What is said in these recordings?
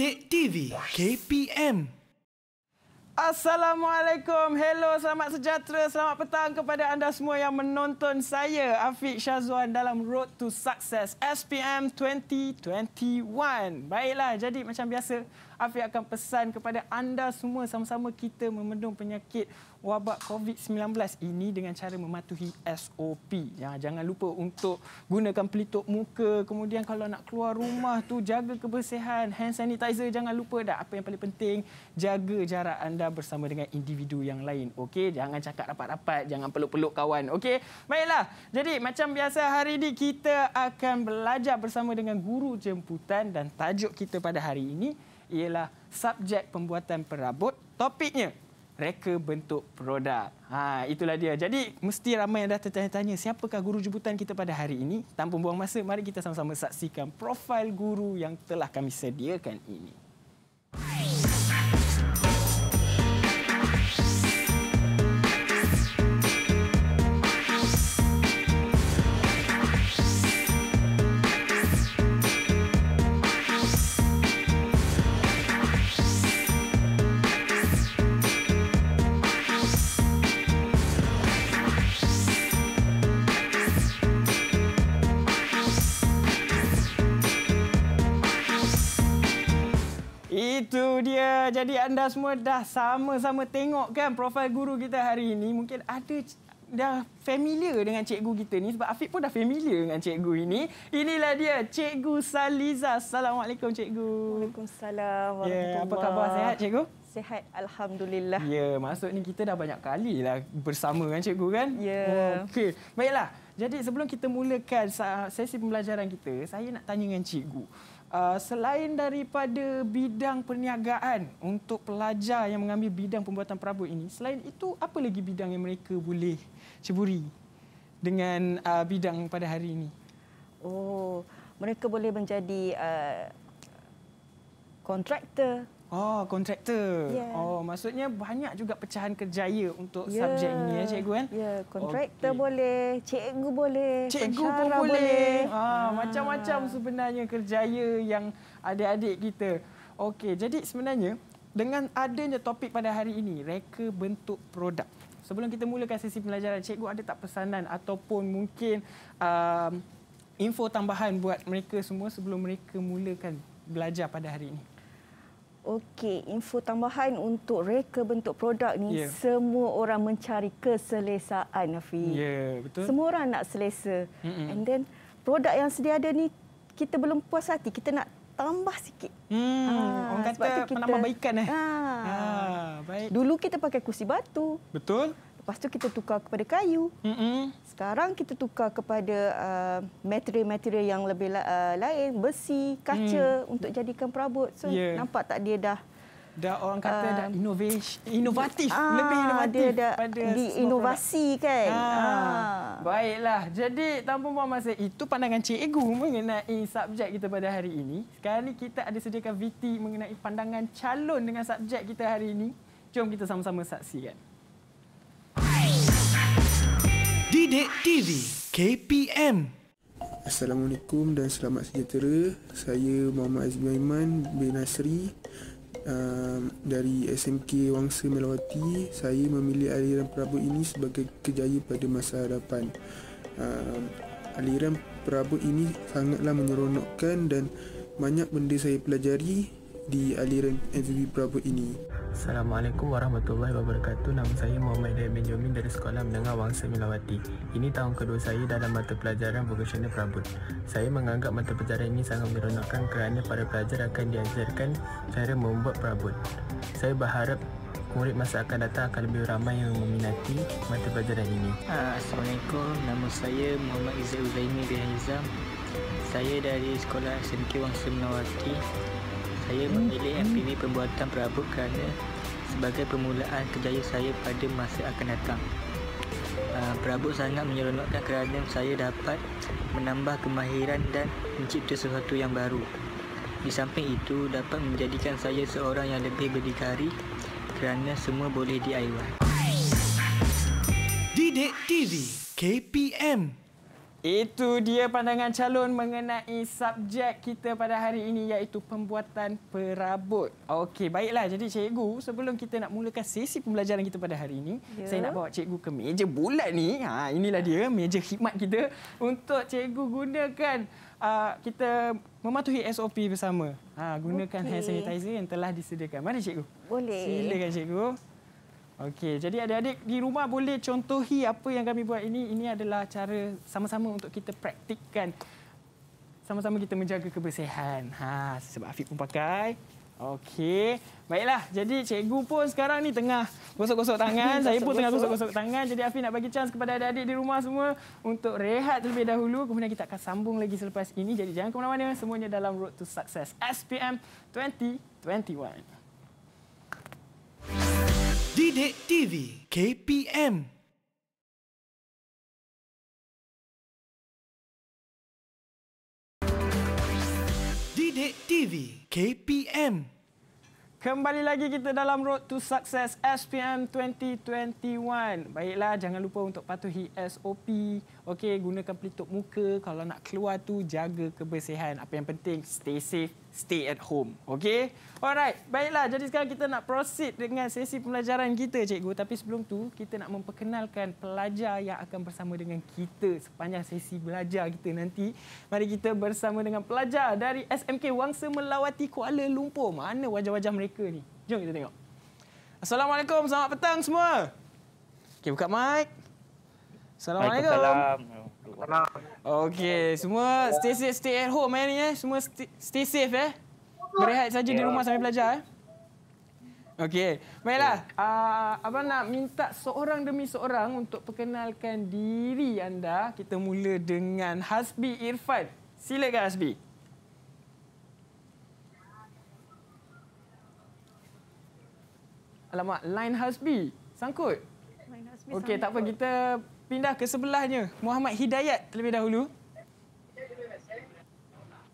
Didik TV KPM Assalamualaikum. Hello, selamat sejahtera. Selamat petang kepada anda semua yang menonton saya, Afiq Syazwan dalam Road to Success SPM 2021. Baiklah, jadi macam biasa, Afiq akan pesan kepada anda semua sama-sama kita memendung penyakit wabak COVID-19 ini dengan cara mematuhi SOP. Ya, jangan lupa untuk gunakan pelitup muka. Kemudian kalau nak keluar rumah tu jaga kebersihan, hand sanitizer jangan lupa dah. Apa yang paling penting jaga jarak anda bersama dengan individu yang lain. Okey, jangan cakap rapat-rapat, jangan peluk-peluk kawan. Okey. Baiklah. Jadi macam biasa hari ini kita akan belajar bersama dengan guru jemputan dan tajuk kita pada hari ini ialah subjek pembuatan perabot. Topiknya reka bentuk produk. Ha, itulah dia. Jadi mesti ramai yang dah tertanya-tanya siapakah guru jemputan kita pada hari ini. Tanpa buang masa, mari kita sama-sama saksikan profil guru yang telah kami sediakan ini. Dia. Jadi anda semua dah sama-sama tengok kan profil guru kita hari ini. Mungkin ada dah familiar dengan cikgu kita ni sebab Afiq pun dah familiar dengan cikgu ini. Inilah dia Cikgu Saliza. Assalamualaikum cikgu. Waalaikumsalam Ya, yeah, apa khabar sehat cikgu? Sihat alhamdulillah. Ya, yeah, maksud ni kita dah banyak kali lah bersama dengan cikgu kan? Ya. Yeah. Okey. Baiklah. Jadi sebelum kita mulakan sesi pembelajaran kita, saya nak tanya dengan cikgu. Uh, selain daripada bidang perniagaan untuk pelajar yang mengambil bidang pembuatan perabot ini, selain itu apa lagi bidang yang mereka boleh ceburi dengan uh, bidang pada hari ini? Oh, mereka boleh menjadi uh, kontraktor, Oh, kontraktor. Yeah. Oh, maksudnya banyak juga pecahan kerjaya untuk yeah. subjek ini ya, cikgu kan? Ya, yeah. kontraktor okay. boleh, cikgu boleh, cikgu pun boleh. boleh. Ah, macam-macam sebenarnya kerjaya yang adik-adik kita. Okey, jadi sebenarnya dengan adanya topik pada hari ini, reka bentuk produk. Sebelum kita mulakan sesi pembelajaran, cikgu ada tak pesanan ataupun mungkin um, info tambahan buat mereka semua sebelum mereka mulakan belajar pada hari ini? Okey, info tambahan untuk reka bentuk produk ni yeah. semua orang mencari keselesaan Nafi. Ya, yeah, betul. Semua orang nak selesa. Mm-hmm. And then produk yang sedia ada ni kita belum puas hati, kita nak tambah sikit. Hmm, ha, orang kata kita, penambahbaikan eh. Ha, ha, baik. Dulu kita pakai kursi batu. Betul. Lepas tu kita tukar kepada kayu. Mm-mm. Sekarang kita tukar kepada uh, material-material yang lebih uh, lain, besi, kaca mm. untuk jadikan perabot. So yeah. nampak tak dia dah dah orang kata uh, dah inovasi inovatif ah, lebih inovatif dia dah pada diinovasi kan ah, ah. baiklah jadi tanpa buang masa itu pandangan cikgu mengenai subjek kita pada hari ini sekarang ni kita ada sediakan VT mengenai pandangan calon dengan subjek kita hari ini jom kita sama-sama saksikan Didik TV KPM Assalamualaikum dan selamat sejahtera. Saya Muhammad Azmi Aiman bin Nasri uh, Dari SMK Wangsa Melawati. Saya memilih aliran perabot ini sebagai kejaya pada masa hadapan. Uh, Aliran perabot ini sangatlah menyeronokkan dan banyak benda saya pelajari di aliran MVB perabot ini. Assalamualaikum warahmatullahi wabarakatuh. Nama saya Muhammad Hidayat Benjamin dari Sekolah Menengah Wangsa Milawati Ini tahun kedua saya dalam mata pelajaran vocational perabot Saya menganggap mata pelajaran ini sangat menyeronokkan kerana para pelajar akan diajarkan cara membuat perabot Saya berharap murid masa akan datang akan lebih ramai yang meminati mata pelajaran ini. Assalamualaikum, nama saya Muhammad Izzat Uzaimi bin Hizam Saya dari Sekolah SMK Wangsa Milawati saya memilih MPV pembuatan perabot kerana sebagai permulaan kerjaya saya pada masa akan datang. Uh, perabot sangat menyeronokkan kerana saya dapat menambah kemahiran dan mencipta sesuatu yang baru. Di samping itu dapat menjadikan saya seorang yang lebih berdikari kerana semua boleh DIY. Didik TV KPM Itu dia pandangan calon mengenai subjek kita pada hari ini iaitu pembuatan perabot. Okey, baiklah. Jadi cikgu, sebelum kita nak mulakan sesi pembelajaran kita pada hari ini, ya. saya nak bawa cikgu ke meja bulat ni. Ha, inilah dia meja khidmat kita untuk cikgu gunakan uh, kita mematuhi SOP bersama. Ha, gunakan okay. hand sanitizer yang telah disediakan. Mari cikgu. Boleh. Silakan cikgu. Okey, jadi adik-adik di rumah boleh contohi apa yang kami buat ini. Ini adalah cara sama-sama untuk kita praktikkan. Sama-sama kita menjaga kebersihan. Ha, sebab Afiq pun pakai. Okey. Baiklah, jadi cikgu pun sekarang ni tengah gosok-gosok tangan. Saya pun tengah gosok-gosok tangan. Jadi Afiq nak bagi chance kepada adik-adik di rumah semua untuk rehat terlebih dahulu. Kemudian kita akan sambung lagi selepas ini. Jadi jangan ke mana-mana. Semuanya dalam Road to Success SPM 2021. Didik TV KPM Didik TV KPM Kembali lagi kita dalam Road to Success SPM 2021. Baiklah, jangan lupa untuk patuhi SOP. Okey, gunakan pelitup muka. Kalau nak keluar tu, jaga kebersihan. Apa yang penting, stay safe, stay at home. Okey? Alright, baiklah. Jadi sekarang kita nak proceed dengan sesi pembelajaran kita, cikgu. Tapi sebelum tu, kita nak memperkenalkan pelajar yang akan bersama dengan kita sepanjang sesi belajar kita nanti. Mari kita bersama dengan pelajar dari SMK Wangsa Melawati Kuala Lumpur. Mana wajah-wajah mereka? ni. Jom kita tengok. Assalamualaikum, selamat petang semua. Okey, buka mic. Assalamualaikum. Okey, semua stay safe, stay at home eh ni eh. Semua stay, stay safe eh. Berehat saja di rumah sambil belajar eh. Okey, baiklah. Uh, abang nak minta seorang demi seorang untuk perkenalkan diri anda. Kita mula dengan Hasbi Irfan. Silakan Hasbi. Alamak, line Hasbi. Sangkut. Okey, tak apa. Kita pindah ke sebelahnya. Muhammad Hidayat terlebih dahulu.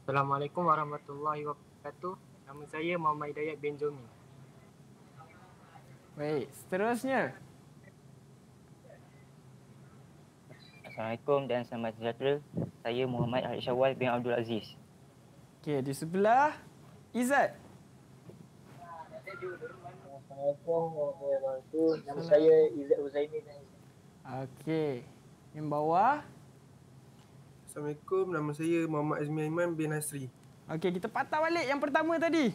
Assalamualaikum warahmatullahi wabarakatuh. Nama saya Muhammad Hidayat Benjomi. Baik, seterusnya. Assalamualaikum dan selamat sejahtera. Saya Muhammad Harid Syawal bin Abdul Aziz. Okey, di sebelah Izzat. Assalamualaikum warahmatullahi wabarakatuh. Nama saya Izzat Uzaimi. Okey. Yang bawah. Assalamualaikum. Nama saya Muhammad Azmi Aiman bin Nasri. Okey, kita patah balik yang pertama tadi.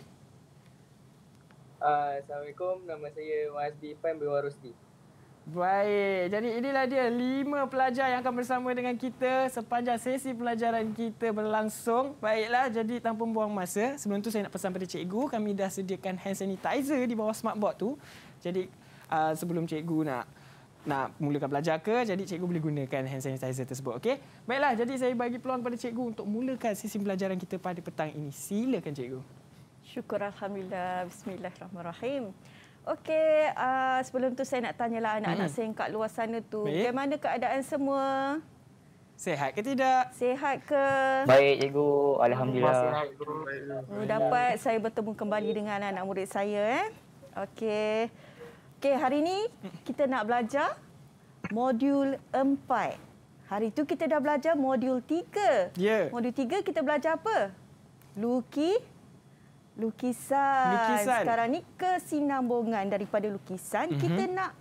Uh, Assalamualaikum. Nama saya Wazbi Ipan bin Warusdi. Baik, jadi inilah dia lima pelajar yang akan bersama dengan kita sepanjang sesi pelajaran kita berlangsung. Baiklah, jadi tanpa buang masa, sebelum tu saya nak pesan pada cikgu, kami dah sediakan hand sanitizer di bawah smartboard tu. Jadi uh, sebelum cikgu nak nak mulakan belajar ke, jadi cikgu boleh gunakan hand sanitizer tersebut, okey? Baiklah, jadi saya bagi peluang pada cikgu untuk mulakan sesi pelajaran kita pada petang ini. Silakan cikgu. Syukur Alhamdulillah. Bismillahirrahmanirrahim. Okey, uh, sebelum tu saya nak tanyalah anak-anak hmm. saya yang kat luar sana tu. Baik. Bagaimana keadaan semua? Sehat ke tidak? Sehat ke? Baik, cikgu. Alhamdulillah. Oh, dapat saya bertemu kembali dengan anak-anak murid saya. Eh. Okey. Okey, hari ini kita nak belajar modul 4. Hari itu kita dah belajar modul 3. Ya. Yeah. Modul 3 kita belajar apa? Lukis Lukisan. lukisan. Sekarang ni kesinambungan daripada lukisan. Mm-hmm. Kita nak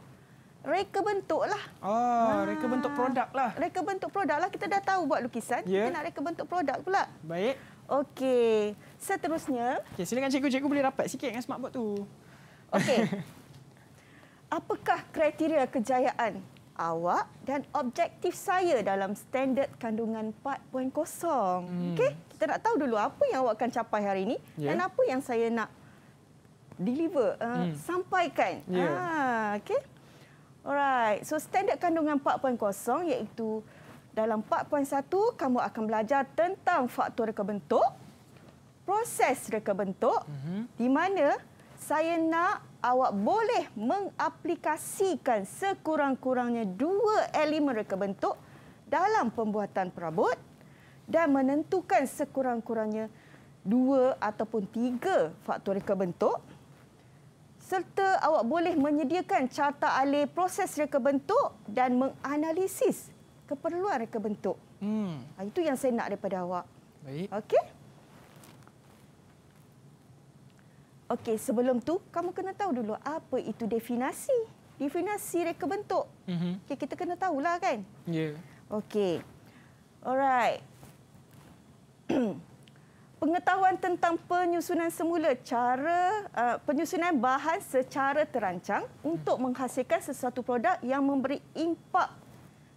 reka bentuk lah. Oh, ha. reka bentuk produk lah. Reka bentuk produk lah. Kita dah tahu buat lukisan. Yeah. Kita nak reka bentuk produk pula. Baik. Okey. Seterusnya. Okay, silakan cikgu. Cikgu boleh rapat sikit dengan smartboard tu. Okey. Apakah kriteria kejayaan awak dan objektif saya dalam standard kandungan 4.0. Hmm. Okey, kita nak tahu dulu apa yang awak akan capai hari ini yeah. dan apa yang saya nak deliver uh, hmm. sampaikan. Yeah. Ah, okey. Alright. So standard kandungan 4.0 iaitu dalam 4.1 kamu akan belajar tentang faktor reka bentuk, proses reka bentuk mm-hmm. di mana saya nak awak boleh mengaplikasikan sekurang-kurangnya dua elemen reka bentuk dalam pembuatan perabot dan menentukan sekurang-kurangnya dua ataupun tiga faktor reka bentuk serta awak boleh menyediakan carta alih proses reka bentuk dan menganalisis keperluan reka bentuk. Hmm. Ha, itu yang saya nak daripada awak. Baik. Okey? Okey, sebelum tu kamu kena tahu dulu apa itu definasi. Definasi reka bentuk. Mhm. Okey, kita kena tahulah kan? Ya. Okey. Alright. Pengetahuan tentang penyusunan semula cara uh, penyusunan bahan secara terancang untuk menghasilkan sesuatu produk yang memberi impak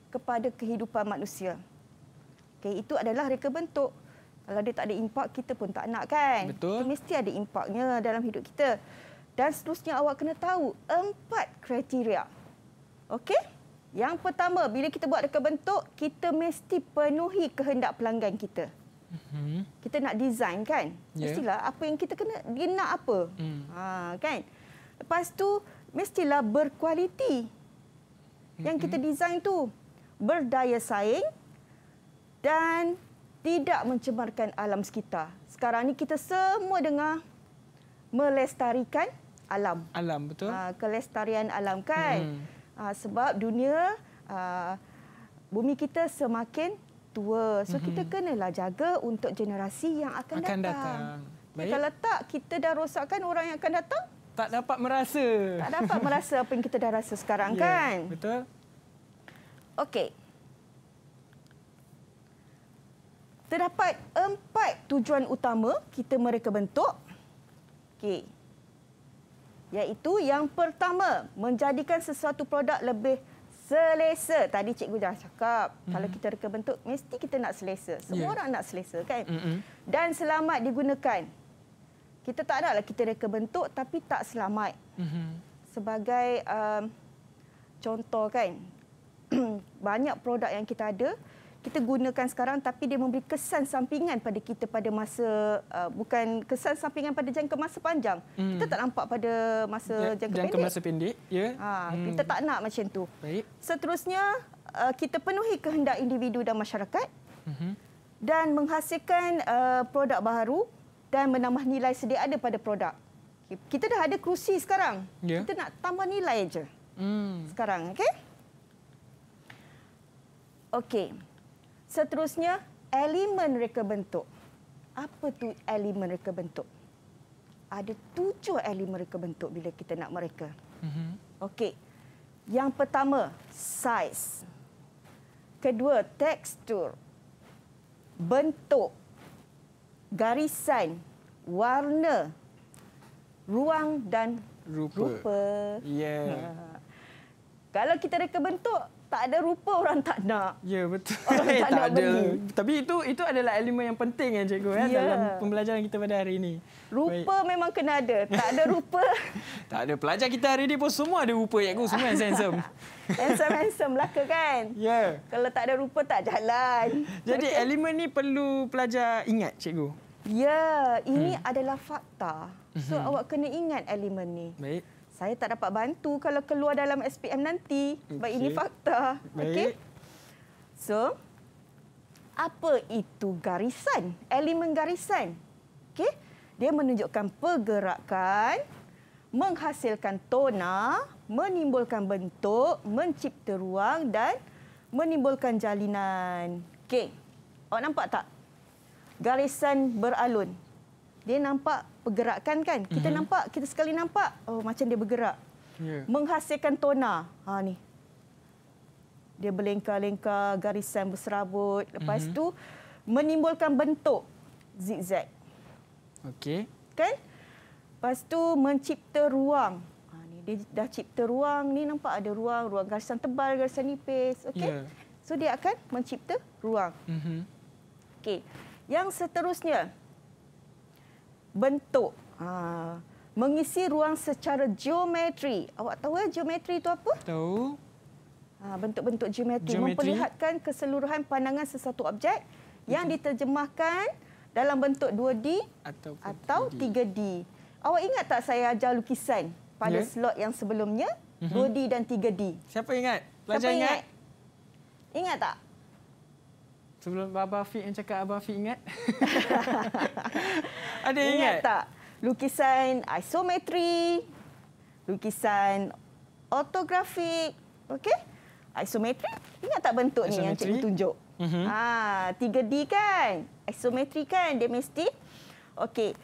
kepada kehidupan manusia. Okey, itu adalah reka bentuk. Kalau dia tak ada impak, kita pun tak nak kan? Betul. Dia mesti ada impaknya dalam hidup kita. Dan seterusnya awak kena tahu empat kriteria. Okey? Yang pertama, bila kita buat reka bentuk, kita mesti penuhi kehendak pelanggan kita. Mhm. Kita nak design kan? Ya. Mestilah apa yang kita kena, dia nak apa. Hmm. Ha, kan? Lepas tu, mestilah berkualiti. Yang kita design tu berdaya saing dan tidak mencemarkan alam sekitar. Sekarang ni kita semua dengar melestarikan alam. Alam betul. Ha, kelestarian alam kan. Hmm. Ha, sebab dunia ha, bumi kita semakin tua. So kita kenalah jaga untuk generasi yang akan, Hmm. Akan datang. datang. Baik. Kalau tak kita dah rosakkan orang yang akan datang, Tak dapat merasa. tak dapat merasa apa yang kita dah rasa sekarang Ya, kan. Betul. Okey. Terdapat empat tujuan utama kita mereka bentuk. Okey. Iaitu yang pertama, menjadikan sesuatu produk lebih selesa. Tadi cikgu dah cakap, mm-hmm. kalau kita reka bentuk, mesti kita nak selesa. Semua Ya. orang nak selesa kan? Mm-mm. Dan selamat digunakan. Kita tak naklah kita reka bentuk tapi tak selamat Mhm. sebagai um, contoh kan banyak produk yang kita ada kita gunakan sekarang tapi dia memberi kesan sampingan pada kita pada masa uh, bukan kesan sampingan pada jangka masa panjang Hmm. kita tak nampak pada masa Ya, jangka, jangka pendek masa pendek. Ya. ha, Hmm. kita tak nak macam tu Baik. seterusnya uh, kita penuhi kehendak individu dan masyarakat Mhm. dan menghasilkan uh, produk baru dan menambah nilai sedia ada pada produk. Kita dah ada kerusi sekarang. Ya. Kita nak tambah nilai je Hmm. sekarang, okey? Okey. Seterusnya elemen reka bentuk. Apa tu elemen reka bentuk? Ada tujuh elemen reka bentuk bila kita nak mereka. Mhm. Okey. Yang pertama, size. Kedua, tekstur. Bentuk. Garisan, warna, ruang dan Rupa. rupa. Ya. Ha. Kalau kita reka bentuk, tak ada rupa orang tak nak. Ya betul. Orang tak nak ada. beli. Tapi itu itu adalah elemen yang penting ya cikgu ya Ya. dalam pembelajaran kita pada hari ini. Rupa memang kena ada. Tak ada rupa, Tak ada pelajar kita hari ini pun semua ada rupa cikgu, semua yang handsome. handsome-handsome belaka kan? Ya. Kalau tak ada rupa, tak jalan. Jadi Okey. elemen ni perlu pelajar ingat cikgu. Ya, ini hmm. adalah fakta. So hmm. awak kena ingat elemen ni. Baik. Saya tak dapat bantu kalau keluar dalam SPM nanti. Sebab Okey. ini fakta. Okey. So, apa itu garisan? Elemen garisan. Okey. Dia menunjukkan pergerakan, menghasilkan tona, menimbulkan bentuk, mencipta ruang dan menimbulkan jalinan. Okey. Awak nampak tak? Garisan beralun. Dia nampak pergerakan kan? Kita Mhm. nampak, kita sekali nampak, oh macam dia bergerak. Ya. Menghasilkan tona. Ha ni. Dia berlengkar-lengkar garisan berserabut. Lepas Mhm. tu menimbulkan bentuk zigzag. Okey. Kan? Lepas tu mencipta ruang. Ha ni dia dah cipta ruang. Ni nampak ada ruang, ruang garisan tebal, garisan nipis, okey? Ya. So dia akan mencipta ruang. Mhm. Okey. Yang seterusnya bentuk. Ha, mengisi ruang secara geometri. Awak tahu eh geometri itu apa? Tahu. Ha, bentuk-bentuk geometri, Geometri. memperlihatkan keseluruhan pandangan sesuatu objek yang diterjemahkan dalam bentuk 2D Ataupun atau 3D. 3D. Awak ingat tak saya ajar lukisan pada Ya. slot yang sebelumnya? Mhm. 2D dan 3D. Siapa ingat? Pelajar Siapa ingat? ingat? Ingat tak? Sebelum Abah Afiq yang cakap Abah Afiq ingat? Ada Ingat ingat? tak? Lukisan isometri, lukisan ortografik, okey? Isometri, ingat tak bentuk ni yang Isometri. cikgu tunjuk? Mm-hmm. Ha, 3D kan? Isometri kan? Dia mesti. Okey.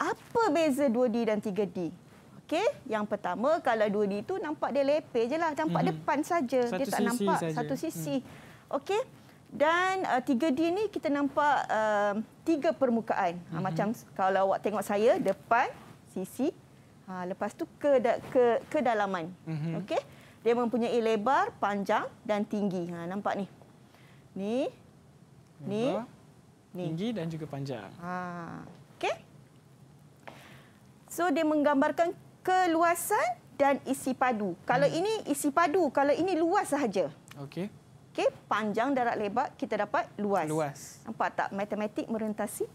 Apa beza 2D dan 3D? Okey, yang pertama kalau 2D tu nampak dia lepeh je lah. Nampak mm-hmm. depan saja. Dia tak sisi nampak saja. satu sisi. Mm. Okey. Dan uh, 3D ni kita nampak uh, tiga permukaan. Mm-hmm. Ha, macam kalau awak tengok saya, depan, sisi. Ha, lepas tu ke, ke kedalaman. Mm-hmm. Okey. Dia mempunyai lebar, panjang dan tinggi. Ha, nampak ni. Ni. Ni. Lebar, Ni. Tinggi dan juga panjang. Ha. Okey. So dia menggambarkan keluasan dan isi padu. Kalau Hmm. ini isi padu, kalau ini luas sahaja. Okey. Okey, panjang darab lebar kita dapat luas. Luas. Nampak tak matematik merentasi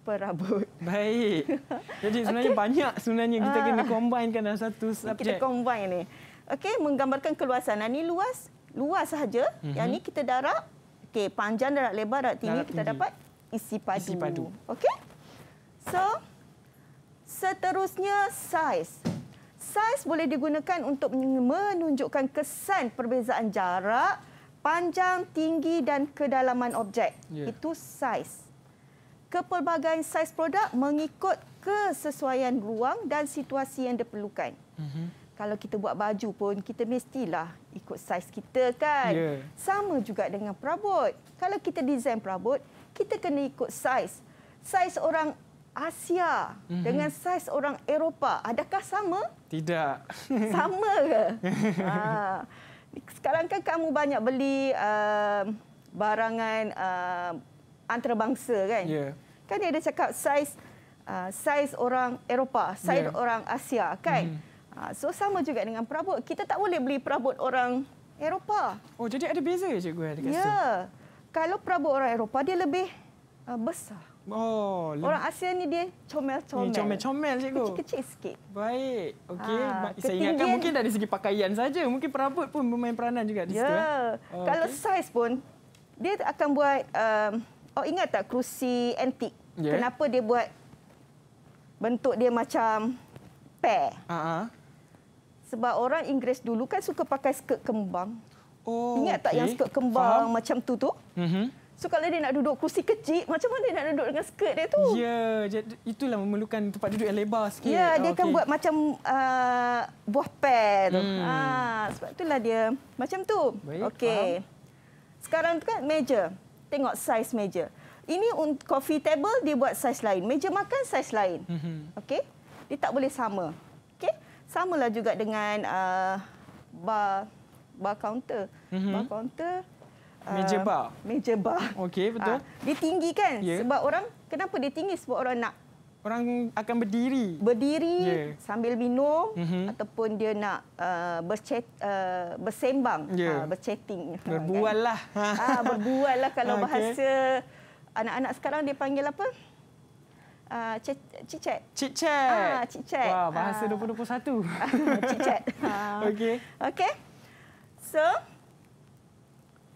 perabot. Baik. Jadi sebenarnya banyak sebenarnya kita Ah. kena combinekan dalam satu Kita subjek. combine ni. Okey, menggambarkan keluasan. Nah, ni luas, luas sahaja. Mm-hmm. Yang ni kita darab. Okey, panjang darab lebar darab tinggi Darab kita tinggi. dapat isi padu. Isi padu. Okey? So, seterusnya saiz. Saiz boleh digunakan untuk menunjukkan kesan perbezaan jarak, panjang, tinggi dan kedalaman objek. Ya. Itu saiz. Kepelbagaian saiz produk mengikut kesesuaian ruang dan situasi yang diperlukan. Mhm. Kalau kita buat baju pun kita mestilah ikut saiz kita kan. Ya. Sama juga dengan perabot. Kalau kita design perabot, kita kena ikut saiz. Saiz orang Asia Mhm. dengan saiz orang Eropah, adakah sama? Tidak. Sama ke? ha. Sekarang kan kamu banyak beli uh, barangan uh, antarabangsa kan? Ya. Kan dia ada cakap saiz uh, saiz orang Eropah, saiz Ya. orang Asia kan? Mhm. Uh, so sama juga dengan perabot. Kita tak boleh beli perabot orang Eropah. Oh, jadi ada beza cikgu dekat situ? Ya. Kalau perabot orang Eropah dia lebih uh, besar. Oh, Orang Asia ni dia comel-comel. Ni comel-comel, cikgu. Kecil-kecil sikit. Baik. Okey. Ha, Saya ingatkan mungkin dari segi pakaian saja. Mungkin perabot pun bermain peranan juga di Ya. situ. eh? Oh, Kalau okey. saiz pun dia akan buat um, oh ingat tak kerusi antik? Ya. Kenapa dia buat bentuk dia macam pear? Ah. Sebab orang Inggeris dulu kan suka pakai skirt kembang. Oh, Ingat tak okey. yang skirt kembang Faham. macam tu tu? Mhm. So kalau dia nak duduk kerusi kecil, macam mana dia nak duduk dengan skirt dia tu? Ya, jadi itulah memerlukan tempat duduk yang lebar sikit. Ya, dia Oh, akan okey. buat macam uh, buah pear tu. Hmm. Ah, sebab itulah dia macam tu. Baik, Okey. Sekarang tu kan meja. Tengok saiz meja. Ini coffee table dia buat saiz lain. Meja makan saiz lain. Mhm. Okey? Dia tak boleh sama. Okey? Samalah juga dengan uh, bar bar counter. Mhm. Bar counter Meja bar. Meja bar. Okey, betul. Ah, dia tinggi kan? Ya. Sebab orang kenapa dia tinggi? Sebab orang nak Orang akan berdiri. berdiri Ya. sambil minum Mhm. ataupun dia nak uh, berchat, uh, bersembang, Ya. uh, berchatting. Ha, Berbual lah. Kan? Ah, berbual lah kalau Okey. bahasa anak-anak sekarang dia panggil apa? Uh. Ah, chit chat. Wah, bahasa Ah. 2021. cicet. Ha. Okey. Okey. So,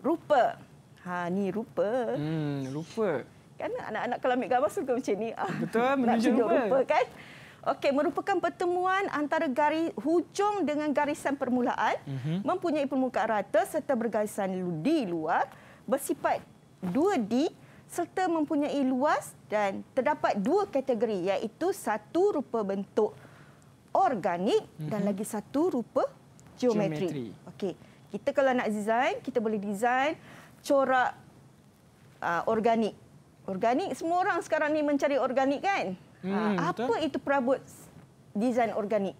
rupa. Ha, ni rupa. Hmm, lupa. Kan anak-anak kalau ambil gambar suka macam ni. Ah, Betul, menunjuk rupa. rupa kan? Okey, merupakan pertemuan antara garis hujung dengan garisan permulaan, Mhm. mempunyai permukaan rata serta bergarisan di luar, bersifat 2D serta mempunyai luas dan terdapat dua kategori iaitu satu rupa bentuk organik dan lagi satu rupa geometri. Geometri. Okey, kita kalau nak design, kita boleh design corak uh, organik. Organik semua orang sekarang ni mencari organik kan? Hmm, betul. apa itu perabot desain organik?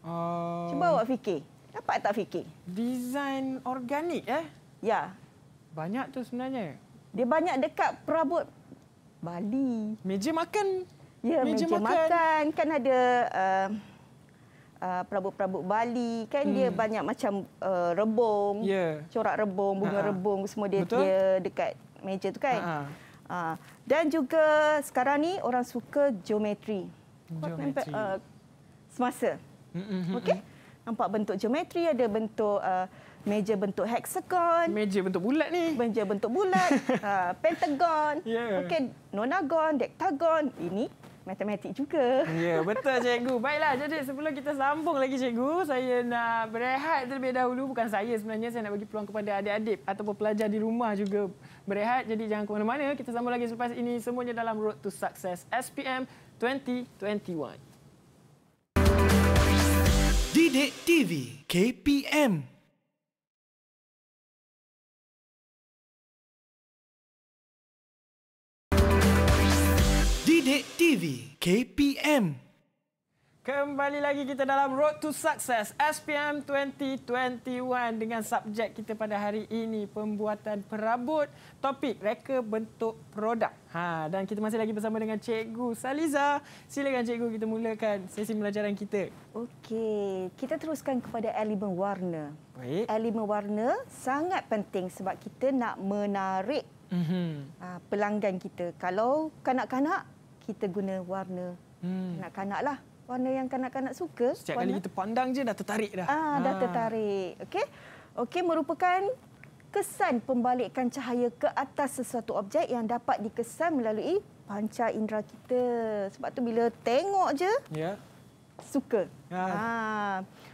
Uh, Cuba awak fikir. Dapat tak fikir? Desain organik eh? Ya, Banyak tu sebenarnya. dia banyak dekat perabot Bali. Meja makan. Ya, meja, Meja makan. makan. Kan ada uh, uh, perabot-perabot Bali. Kan hmm. dia banyak macam uh, rebung. Ya. Corak rebung, bunga Ha-ha. rebung semua dia, Betul. dia dekat meja tu kan. Ha-ha. Uh, dan juga sekarang ni orang suka geometri. Geometri. Uh, semasa. Okey. Nampak bentuk geometri, ada bentuk uh, meja bentuk hexagon, Meja bentuk bulat ni. meja bentuk bulat, uh, pentagon, Ya. okey, nonagon, dektagon. Ini matematik juga. Ya, betul cikgu. Baiklah, jadi sebelum kita sambung lagi cikgu, saya nak berehat terlebih dahulu. Bukan saya sebenarnya, saya nak bagi peluang kepada adik-adik ataupun pelajar di rumah juga berehat. Jadi jangan ke mana-mana. Kita sambung lagi selepas ini. Semuanya dalam Road to Success SPM 2021. Didik TV KPM Didik TV KPM Kembali lagi kita dalam Road to Success SPM 2021 dengan subjek kita pada hari ini pembuatan perabot topik reka bentuk produk. Ha dan kita masih lagi bersama dengan Cikgu Saliza. Silakan Cikgu kita mulakan sesi pembelajaran kita. Okey, kita teruskan kepada elemen warna. Baik. Elemen warna sangat penting sebab kita nak menarik Mhm. uh, pelanggan kita. Kalau kanak-kanak, kita guna warna Hmm. kanak-kanak lah. Warna yang kanak-kanak suka. Setiap warna... kali kita pandang je dah tertarik dah. Ah, dah Ha. tertarik. Okey. Okey merupakan kesan pembalikan cahaya ke atas sesuatu objek yang dapat dikesan melalui panca indera kita. Sebab tu bila tengok je Ya. suka. Ha. Ha.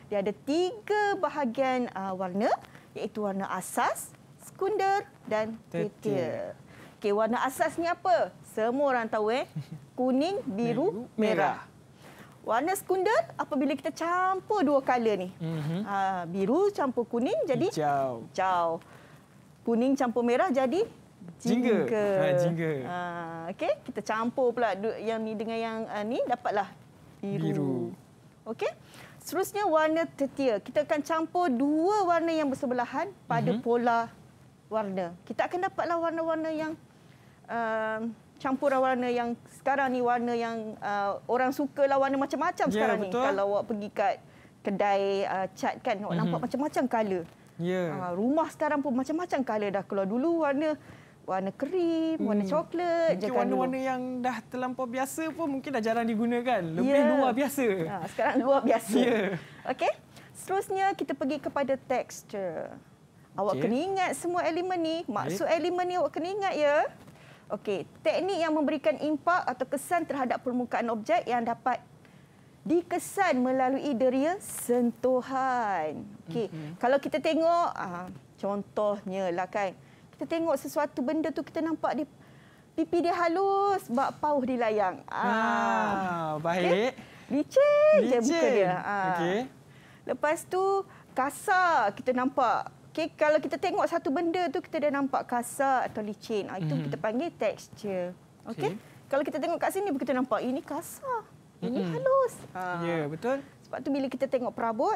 Dia ada tiga bahagian uh, warna iaitu warna asas, sekunder dan tetir. Okey, warna asas ni apa? Semua orang tahu eh. Kuning, biru, merah. Warna sekunder apabila kita campur dua color ni. Mhm. Ha, biru campur kuning jadi Hijau. hijau. Kuning campur merah jadi Jingga. jingga. Ha, jingga. Ha, okey, kita campur pula yang ni dengan yang uh, ni dapatlah biru. Biru. Okey. Seterusnya warna tetir. Kita akan campur dua warna yang bersebelahan pada Mhm. pola warna. Kita akan dapatlah warna-warna yang uh, campuran warna yang sekarang ni warna yang uh, orang suka lah warna macam-macam Ya, sekarang ni. betul. Kalau awak pergi kat kedai uh, cat kan awak Mhm. nampak macam-macam color. Ya. Ah, rumah sekarang pun macam-macam color dah. Kalau dulu warna warna krim, warna Hmm. coklat, Mungkin warna-warna yang dah terlampau biasa pun mungkin dah jarang digunakan. Lebih Ya. luar biasa. Ha, sekarang luar biasa. Ya. Okey. Seterusnya kita pergi kepada texture. Awak Okey. kena ingat semua elemen ni. Maksud elemen ni awak kena ingat ya. Okey, teknik yang memberikan impak atau kesan terhadap permukaan objek yang dapat dikesan melalui deria sentuhan. Okey, Mhm. kalau kita tengok ah, contohnya lah kan. Kita tengok sesuatu benda tu kita nampak dia pipi dia halus, bak pauh dilayang. Ah, baik. Licin, je Licin. muka dia. Ah. Okey. Lepas tu kasar kita nampak. Okay, kalau kita tengok satu benda tu kita dah nampak kasar atau licin. Ah, itu Mhm. kita panggil texture. Okey. Okey. Kalau kita tengok kat sini kita nampak ini kasar. Ini Mhm. halus. Ah. Ya, betul. Sebab tu bila kita tengok perabot,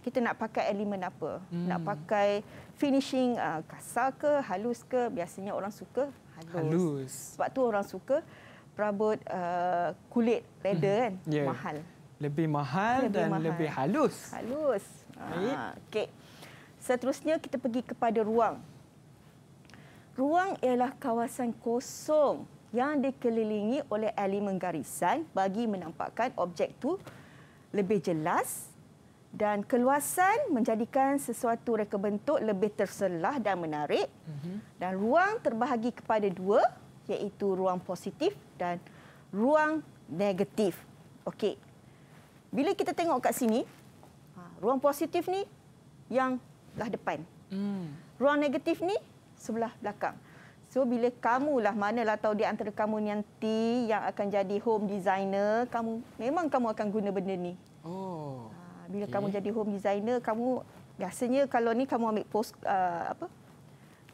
kita nak pakai elemen apa? Hmm. Nak pakai finishing uh, kasar ke, halus ke? Biasanya orang suka halus. Halus. Sebab tu orang suka perabot uh, kulit leather kan, Ya. mahal. Lebih mahal Lebih dan mahal. lebih halus. Halus. Ah, Okey. Seterusnya kita pergi kepada ruang. Ruang ialah kawasan kosong yang dikelilingi oleh elemen garisan bagi menampakkan objek tu lebih jelas dan keluasan menjadikan sesuatu reka bentuk lebih terselah dan menarik. Mhm. Dan ruang terbahagi kepada dua iaitu ruang positif dan ruang negatif. Okey. Bila kita tengok kat sini, ha, ruang positif ni yang belah depan. Hmm. Ruang negatif ni sebelah belakang. So bila kamulah manalah tahu di antara kamu ni nanti yang akan jadi home designer, kamu memang kamu akan guna benda ni. Oh. Ha, bila Okey. kamu jadi home designer, kamu biasanya kalau ni kamu ambil post uh, apa?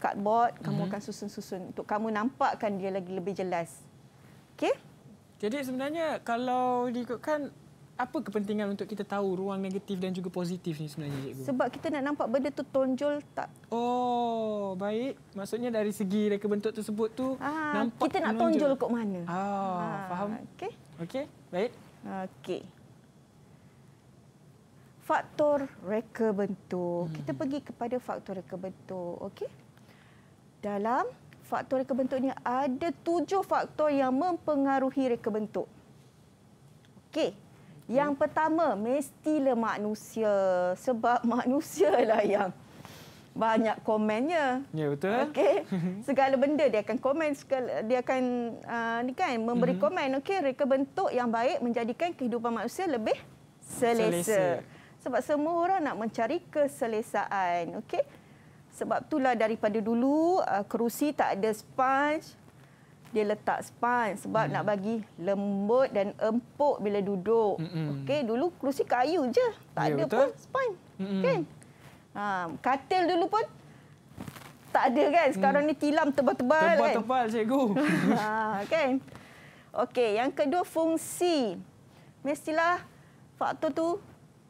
cardboard, kamu Mhm. akan susun-susun untuk kamu nampakkan dia lagi lebih jelas. Okey? Jadi sebenarnya kalau diikutkan apa kepentingan untuk kita tahu ruang negatif dan juga positif ni sebenarnya cikgu? Sebab kita nak nampak benda tu tonjol tak Oh, baik. Maksudnya dari segi reka bentuk tersebut tu Ah, nampak kita nak menonjol. tonjol kat mana? Ah, faham. Okey. Okey, baik. Okey. Faktor reka bentuk. Hmm. Kita pergi kepada faktor reka bentuk. Okey. Dalam faktor reka bentuk ni ada tujuh faktor yang mempengaruhi reka bentuk. Okey. Yang pertama, mestilah manusia. Sebab manusia lah yang banyak komennya. Ya, betul. Okey. Segala benda dia akan komen, segala, dia akan uh, ni kan memberi Mhm. komen. Okey, reka bentuk yang baik menjadikan kehidupan manusia lebih selesa. Selesa. Sebab semua orang nak mencari keselesaan. Okey. Sebab itulah daripada dulu uh, kerusi tak ada sponge. Dia letak sponge sebab hmm. nak bagi lembut dan empuk bila duduk. Okey, dulu kerusi kayu je. Tak Ya, ada betul. pun sponge. Mm-mm. Kan? Ha, katil dulu pun tak ada kan. Sekarang ni tilam tebal-tebal kan. Tebal-tebal cikgu. ha, kan? Okey, yang kedua fungsi. Mestilah faktor tu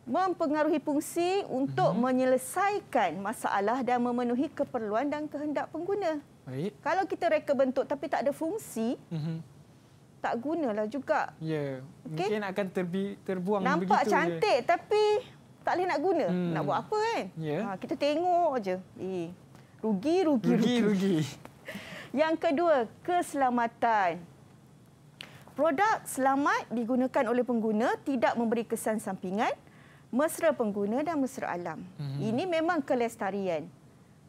mempengaruhi fungsi untuk mm-hmm. menyelesaikan masalah dan memenuhi keperluan dan kehendak pengguna. Baik. Kalau kita reka bentuk tapi tak ada fungsi, Mhm. tak gunalah juga. Ya. Okey. Mungkin akan terbi, terbuang Nampak begitu cantik je. tapi tak boleh nak guna. Hmm. Nak buat apa kan? Ya. Ha, kita tengok je. Eh, rugi, rugi, je. Rugi, rugi. Yang kedua, keselamatan. Produk selamat digunakan oleh pengguna tidak memberi kesan sampingan, mesra pengguna dan mesra alam. Mhm. Ini memang kelestarian.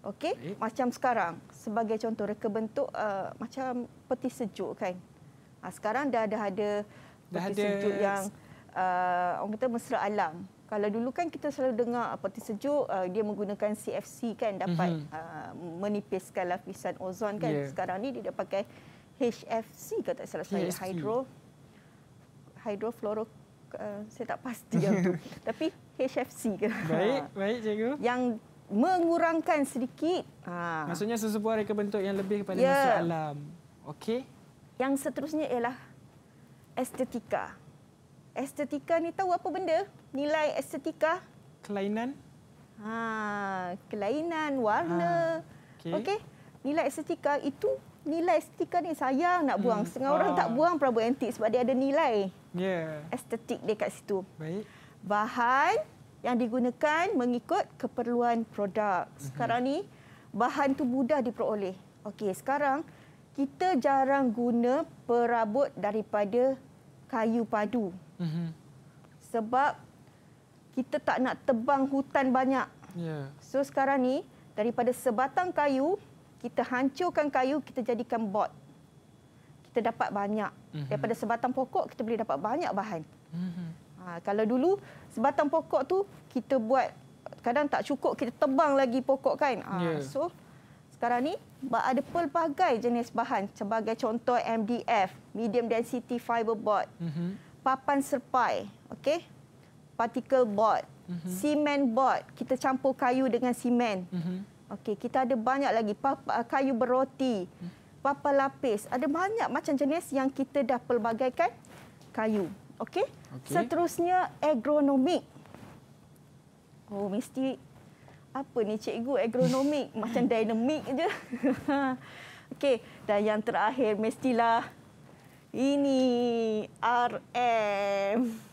Okey, macam sekarang sebagai contoh reka bentuk uh, macam peti sejuk kan. Ha, sekarang dah ada ada Dah peti ada sejuk yang uh, orang kata mesra alam. Kalau dulu kan kita selalu dengar peti sejuk uh, dia menggunakan CFC kan dapat Mhm. uh, menipiskan lapisan ozon kan. Ya. Sekarang ni dia dah pakai HFC kalau tak salah saya hydro hydrofluoro uh, saya tak pasti yang tu. Tapi HFC ke. Baik, baik cikgu. Yang mengurangkan sedikit. Ha. Maksudnya sesebuah reka bentuk yang lebih kepada Ya. masuk alam. Okey. Yang seterusnya ialah estetika. Estetika ni tahu apa benda? Nilai estetika? Kelainan. Ha, kelainan, warna. okey. Okey. Nilai estetika itu nilai estetika ni sayang nak buang. Hmm. Setengah orang Ah. tak buang perabot antik sebab dia ada nilai Ya. estetik dia kat situ. Baik. Bahan yang digunakan mengikut keperluan produk. Sekarang ni bahan tu mudah diperoleh. Okey, sekarang kita jarang guna perabot daripada kayu padu Mhm. sebab kita tak nak tebang hutan banyak. Ya. So sekarang ni daripada sebatang kayu kita hancurkan kayu kita jadikan board. Kita dapat banyak. Mhm. Daripada sebatang pokok kita boleh dapat banyak bahan. Mhm. Ha, kalau dulu sebatang pokok tu kita buat kadang tak cukup kita tebang lagi pokok kan. Ha, Ya. So sekarang ni ada pelbagai jenis bahan sebagai contoh MDF, medium density fiber board, Mhm. papan serpai, okey. Particle board, Mhm. cement board, kita campur kayu dengan simen. Mhm. Okey, kita ada banyak lagi papa, kayu berroti, papan lapis. Ada banyak macam jenis yang kita dah pelbagaikan kayu. Okey? Okey. Seterusnya agronomik. Oh, mesti apa ni cikgu agronomik macam dinamik je. Okey, dan yang terakhir mestilah ini RM.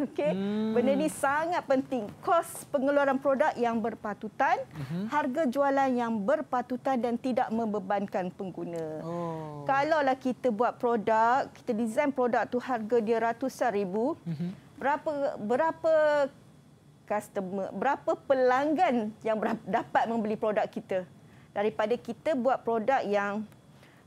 Okey, Hmm. benda ni sangat penting. Kos pengeluaran produk yang berpatutan, Mhm. harga jualan yang berpatutan dan tidak membebankan pengguna. Oh. Kalaulah kita buat produk, kita design produk tu harga dia ratusan ribu, Mhm. berapa berapa customer, berapa pelanggan yang dapat membeli produk kita daripada kita buat produk yang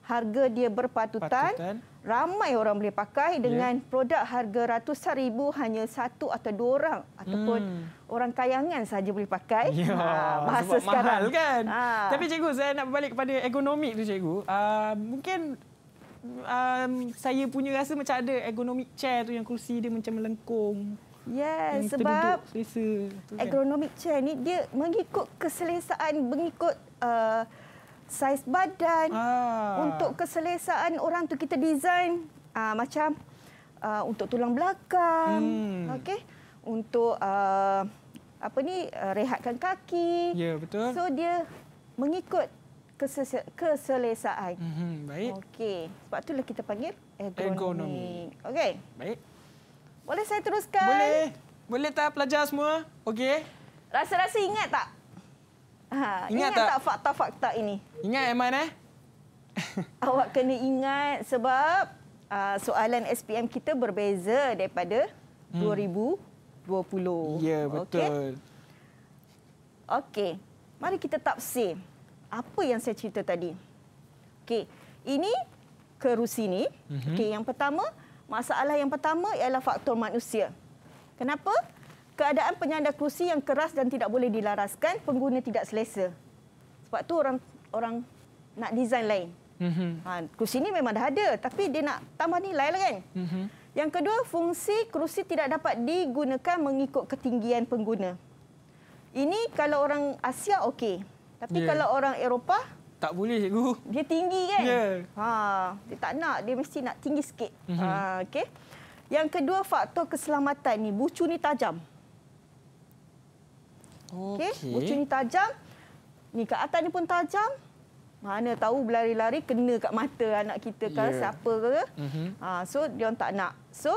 harga dia berpatutan, Patutan. Ramai orang boleh pakai dengan produk harga ratusan ribu hanya satu atau dua orang ataupun Hmm. orang kayangan saja boleh pakai. Ya, Ha, bahasa sebab sekarang mahal kan. Ha. Tapi cikgu, saya nak balik kepada ergonomik tu cikgu. Uh, mungkin um, saya punya rasa macam ada ergonomic chair tu yang kursi dia macam melengkung. Yes, Yang sebab duduk selesa tu kan. Agronomic chair ni dia mengikut keselesaan, mengikut uh, saiz badan. Ah. Untuk keselesaan orang tu kita design uh, macam uh, untuk tulang belakang, Hmm. okey. Untuk uh, apa ni uh, rehatkan kaki. Ya, betul. So dia mengikut keselesaan. Mhm, baik. Okey, sebab itulah kita panggil Ergonomik. ergonomik. Okey. Baik. Boleh saya teruskan? Boleh. Boleh tak pelajar semua? Okey. Rasa-rasa ingat tak? Ha, Ingat ingat, tak? tak fakta-fakta ini? Ingat Eman eh? Awak kena ingat sebab uh, soalan SPM kita berbeza daripada Hmm. 2020. Ya, betul. Okey. Mari kita tafsir. Apa yang saya cerita tadi? Okey. Ini kerusi ni. Mhm. Okey, yang pertama, masalah yang pertama ialah faktor manusia. Kenapa? Keadaan penyandang kerusi yang keras dan tidak boleh dilaraskan, pengguna tidak selesa. Sebab tu orang orang nak design lain. Mhm. Ha, kerusi ni memang dah ada tapi dia nak tambah nilai lah kan. Mhm. Yang kedua, fungsi kerusi tidak dapat digunakan mengikut ketinggian pengguna. Ini kalau orang Asia okey. Tapi Ya. kalau orang Eropah Tak boleh cikgu. dia tinggi kan? Ya. Ha, dia tak nak, dia mesti nak tinggi sikit. Mhm. Ha, okey. Yang kedua faktor keselamatan ni, bucu ni tajam. Okey, bucu ni tajam. Ni kat atas ni pun tajam. Mana tahu berlari-lari kena kat mata anak kita ke Ya. siapa ke. Mhm. Ha, so dia orang tak nak. So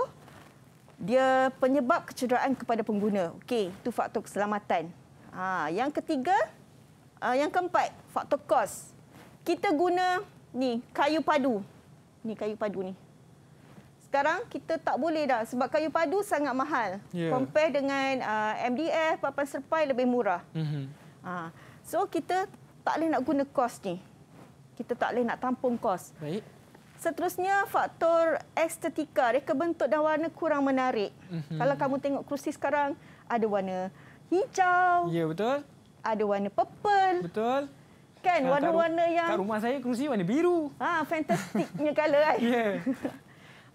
dia penyebab kecederaan kepada pengguna. Okey, itu faktor keselamatan. Ha, yang ketiga, uh, yang keempat, faktor kos. Kita guna ni kayu padu. Ni kayu padu ni. Sekarang kita tak boleh dah sebab kayu padu sangat mahal. Ya. Compare dengan uh, MDF, papan serpai lebih murah. Mhm. Ha, so kita tak boleh nak guna kos ni. Kita tak boleh nak tampung kos. Baik. Seterusnya faktor estetika, reka bentuk dan warna kurang menarik. Mhm. Kalau kamu tengok kerusi sekarang ada warna hijau, Ya betul. ada warna purple. Betul. Kan Ah, warna-warna yang kat rumah saya kerusi warna biru. ha fantastiknya color kan. Ya.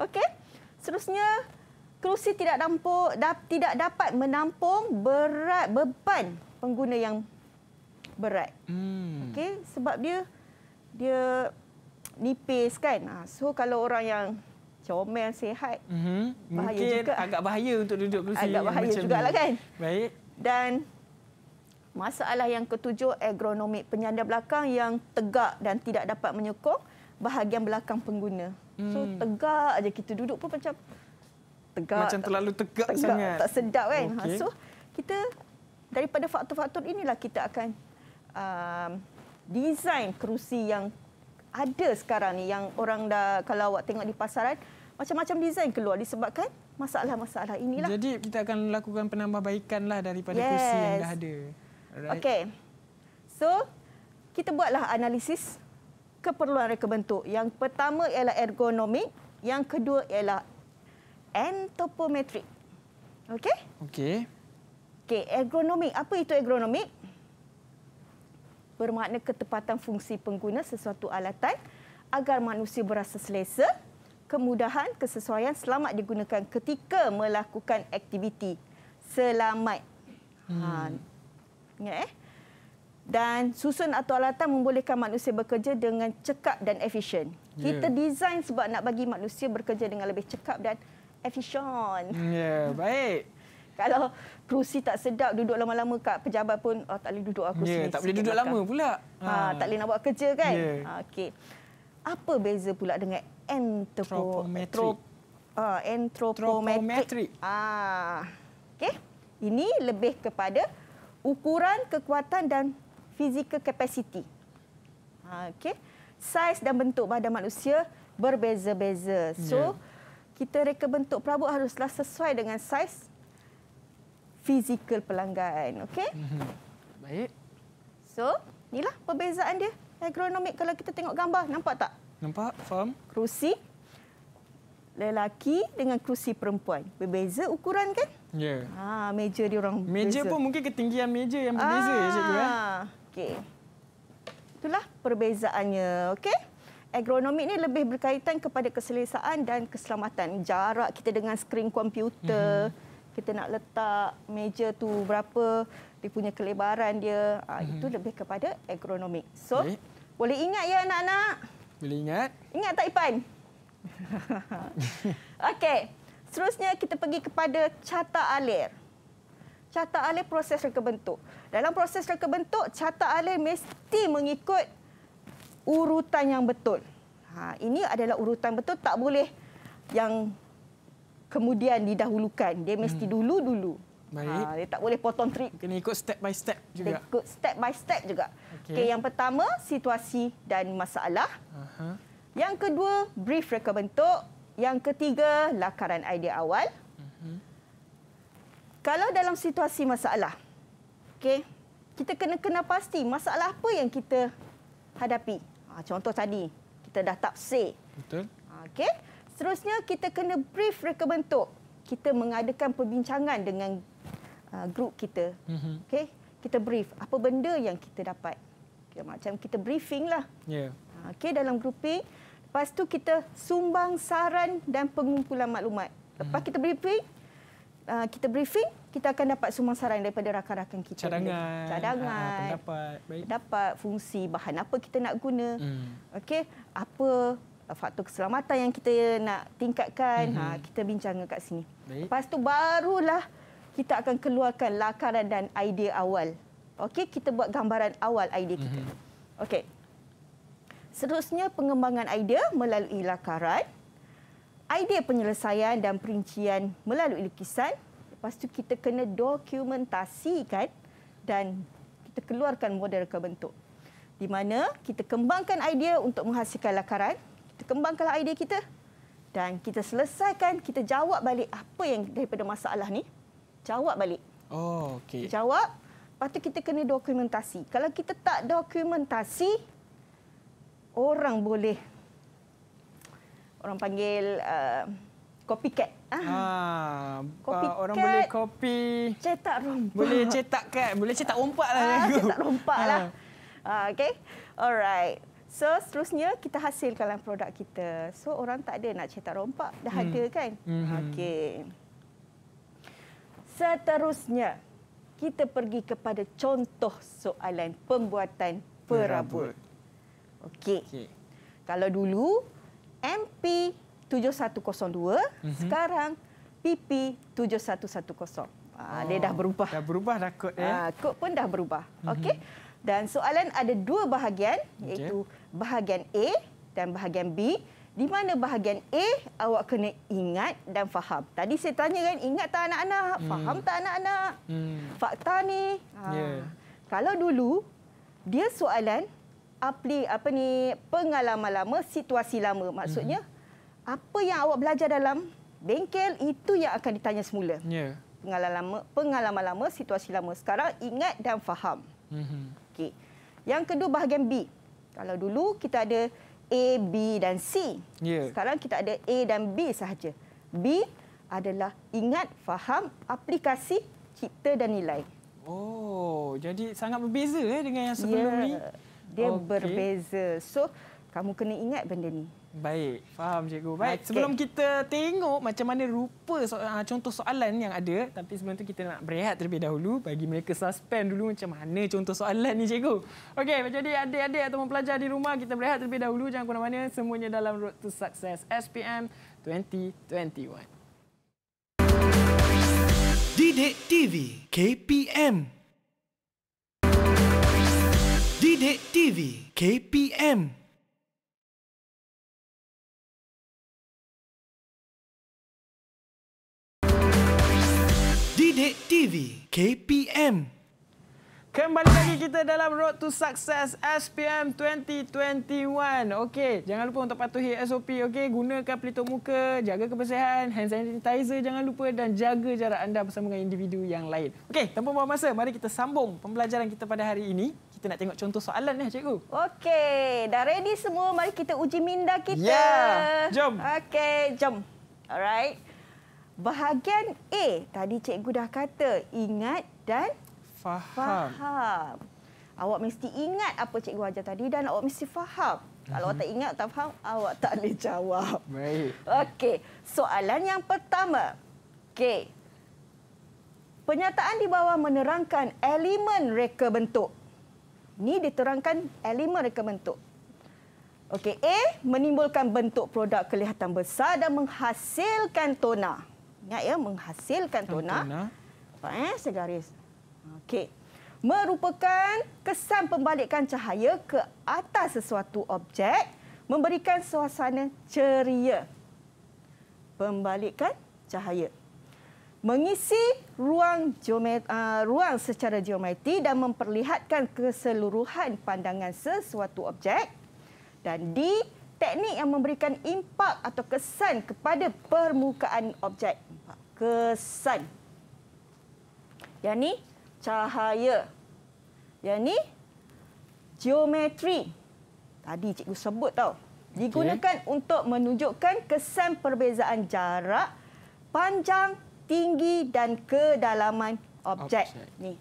Okey. Seterusnya kerusi tidak dampuk da, tidak dapat menampung berat beban pengguna yang berat. Hmm. Okey, sebab dia dia nipis kan. Ha, so kalau orang yang comel sihat Mhm. Bahaya Mungkin juga. agak bahaya untuk duduk kerusi agak bahaya macam jugalah ni. kan. Baik. Dan masalah yang ketujuh ergonomik penyandang belakang yang tegak dan tidak dapat menyokong bahagian belakang pengguna. So Hmm. tegak aja kita duduk pun macam tegak. Macam terlalu tegak, tegak sangat. Tak sedap kan. Ha, Okey. so kita daripada faktor-faktor inilah kita akan um, design kerusi yang ada sekarang ni yang orang dah kalau awak tengok di pasaran macam-macam design keluar disebabkan masalah-masalah inilah. Jadi kita akan lakukan penambahbaikan lah daripada kerusi yang Yes. dah ada. Alright. Okey. So, kita buatlah analisis keperluan reka bentuk. Yang pertama ialah ergonomik, yang kedua ialah anthropometric. Okey? Okey. Okey, ergonomik. Apa itu ergonomik? Bermakna ketepatan fungsi pengguna sesuatu alatan agar manusia berasa selesa, kemudahan, kesesuaian selamat digunakan ketika melakukan aktiviti. Selamat. Hmm. Ha, ingat eh? Dan susun atau alatan membolehkan manusia bekerja dengan cekap dan efisien. Ya. Kita design sebab nak bagi manusia bekerja dengan lebih cekap dan efisien. Ya, baik. Kalau kerusi tak sedap duduk lama-lama kat pejabat pun oh, tak boleh duduk aku Ya, sini. tak boleh duduk lama pula. Ha, tak boleh nak buat kerja kan? Ya. Ha, okey. Apa beza pula dengan anthropo Anthropometric. trop- ah, anthropometric? Anthropometric. Ah. Okey. Ini lebih kepada ukuran kekuatan dan physical capacity. Ha, okey. Saiz dan bentuk badan manusia berbeza-beza. So, Ya. kita reka bentuk perabot haruslah sesuai dengan saiz fizikal pelanggan. Okey? Mhm. Baik. So, inilah perbezaan dia. Ergonomik kalau kita tengok gambar, nampak tak? Nampak? Faham? Kerusi lelaki dengan kerusi perempuan. Berbeza ukuran kan? Ya. Ha, meja dia orang Meja berbeza. pun mungkin ketinggian meja yang berbeza ya cikgu eh. Okey. Itulah perbezaannya, okey? Ergonomik ni lebih berkaitan kepada keselesaan dan keselamatan. Jarak kita dengan skrin komputer, mm-hmm. kita nak letak meja tu berapa, dia punya kelebaran dia, mm-hmm. itu lebih kepada ergonomik. So, Baik. boleh ingat ya anak-anak? Boleh ingat? Ingat tak Ipan? Okey. Seterusnya kita pergi kepada carta alir. Carta alir proses reka bentuk. Dalam proses reka bentuk, carta alir mesti mengikut urutan yang betul. Ha, ini adalah urutan betul, tak boleh yang kemudian didahulukan. Dia mesti dulu-dulu. Baik. Ha, dia tak boleh potong trik. Kena ikut step by step juga. Ikut step by step juga. Okey. Okay, yang pertama, situasi dan masalah. Aha. Yang kedua, brief reka bentuk. Yang ketiga, lakaran idea awal. Kalau dalam situasi masalah, okay, kita kena kenal pasti masalah apa yang kita hadapi. Ha, contoh tadi, kita dah tafsir. Betul? Okey. Seterusnya kita kena brief reka bentuk. Kita mengadakan perbincangan dengan uh, grup kita. Mhm. Okey. Kita brief apa benda yang kita dapat. Okay, macam kita briefing lah. Ya. Ha, Okey, dalam grouping. Lepas tu kita sumbang saran dan pengumpulan maklumat. Lepas Mhm. kita briefing, uh, kita briefing, kita akan dapat sumbang saran daripada rakan-rakan kita. Cadangan. Cadangan. ah, pendapat. Baik. Dapat fungsi bahan apa kita nak guna. Hmm. Okey, apa uh, faktor keselamatan yang kita nak tingkatkan. Mhm. Ha, kita bincang kat sini. Baik. Lepas tu barulah kita akan keluarkan lakaran dan idea awal. Okey, kita buat gambaran awal idea kita. Mhm. Okey. Seterusnya pengembangan idea melalui lakaran, idea penyelesaian dan perincian melalui lukisan. Lepas tu kita kena dokumentasikan dan kita keluarkan model ke bentuk. Di mana kita kembangkan idea untuk menghasilkan lakaran, kita kembangkanlah idea kita dan kita selesaikan, kita jawab balik apa yang daripada masalah ni. Jawab balik. Oh, okey. Jawab. Lepas tu kita kena dokumentasi. Kalau kita tak dokumentasi, orang boleh orang panggil uh, copycat. Ah, Ah, Copycat. orang boleh copy, cetak rompak. boleh cetak kad, boleh cetak rompak lah. Ah, cikgu. cetak rompak Ah. lah. Ah, okay. Alright. So seterusnya kita hasilkanlah produk kita. So orang tak ada nak cetak rompak. Dah Hmm. ada kan? Mhm. Okey. Seterusnya kita pergi kepada contoh soalan pembuatan perabot. Okey. Okey. Kalau dulu MP 7102, Mhm. sekarang PP 7110. Ah, dia dah berubah. Dah berubah dah kod eh. Ah, kod pun dah berubah. Mhm. Okey. Dan soalan ada dua bahagian iaitu bahagian A dan bahagian B. Di mana bahagian A awak kena ingat dan faham. Tadi saya tanya kan ingat tak anak-anak? Hmm. Faham tak anak-anak? Hmm. Fakta ni. Ah. Ya. Kalau dulu dia soalan apli apa ni pengalaman lama, situasi lama. Maksudnya apa yang awak belajar dalam bengkel itu yang akan ditanya semula. Ya. Pengalaman lama, pengalaman lama, situasi lama. Sekarang ingat dan faham. Mhm. Okey. Yang kedua bahagian B. Kalau dulu kita ada A, B dan C. Ya. Sekarang kita ada A dan B sahaja. B adalah ingat, faham, aplikasi, cipta dan nilai. Oh, jadi sangat berbeza eh dengan yang sebelum Ya, ni. Dia Okey. berbeza. So, kamu kena ingat benda ni. Baik, faham cikgu. Baik, Okey. sebelum kita tengok macam mana rupa so, uh, contoh soalan yang ada, tapi sebelum tu kita nak berehat terlebih dahulu bagi mereka suspend dulu macam mana contoh soalan ni cikgu. Okey, jadi adik-adik atau pelajar di rumah kita berehat terlebih dahulu jangan ke mana-mana semuanya dalam Road to Success SPM 2021. Didik TV KPM Didik TV KPM Didik TV KPM Kembali lagi kita dalam Road to Success SPM 2021. Okey, jangan lupa untuk patuhi SOP. Okey, gunakan pelitup muka, jaga kebersihan, hand sanitizer jangan lupa dan jaga jarak anda bersama dengan individu yang lain. Okey, tanpa buang masa, mari kita sambung pembelajaran kita pada hari ini. Kita nak tengok contoh soalan ni, cikgu. Okey, dah ready semua? Mari kita uji minda kita. Ya, jom. Okey, jom. Alright. Bahagian A, tadi cikgu dah kata ingat dan Faham. faham. Awak mesti ingat apa cikgu ajar tadi dan awak mesti faham. Kalau awak tak ingat, tak faham, awak tak boleh jawab. Baik. Okey, soalan yang pertama. Okey. Penyataan di bawah menerangkan elemen reka bentuk. Ni diterangkan elemen reka bentuk. Okey, A menimbulkan bentuk produk kelihatan besar dan menghasilkan tona. Ingat ya, menghasilkan tona. Tona. Apa eh segaris. Okey. Merupakan kesan pembalikan cahaya ke atas sesuatu objek memberikan suasana ceria. Pembalikan cahaya. Mengisi ruang geomet, uh, ruang secara geometri dan memperlihatkan keseluruhan pandangan sesuatu objek. Dan D teknik yang memberikan impak atau kesan kepada permukaan objek. Kesan. Yang ni cahaya. Yang ni geometri. Tadi cikgu sebut tau. Digunakan okay. untuk menunjukkan kesan perbezaan jarak, panjang, tinggi dan kedalaman objek. Objek. Ni.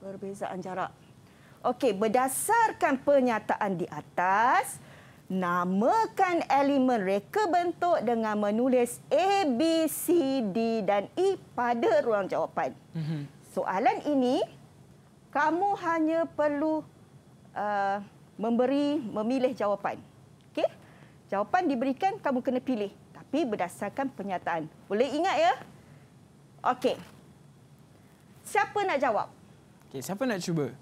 Perbezaan jarak. Okey, berdasarkan pernyataan di atas, namakan elemen reka bentuk dengan menulis A, B, C, D dan E pada ruang jawapan. Mhm. Soalan ini, kamu hanya perlu uh, memberi, memilih jawapan. Okey? Jawapan diberikan, kamu kena pilih. Tapi berdasarkan pernyataan. Boleh ingat ya? Okey. Siapa nak jawab? Okey, siapa nak cuba?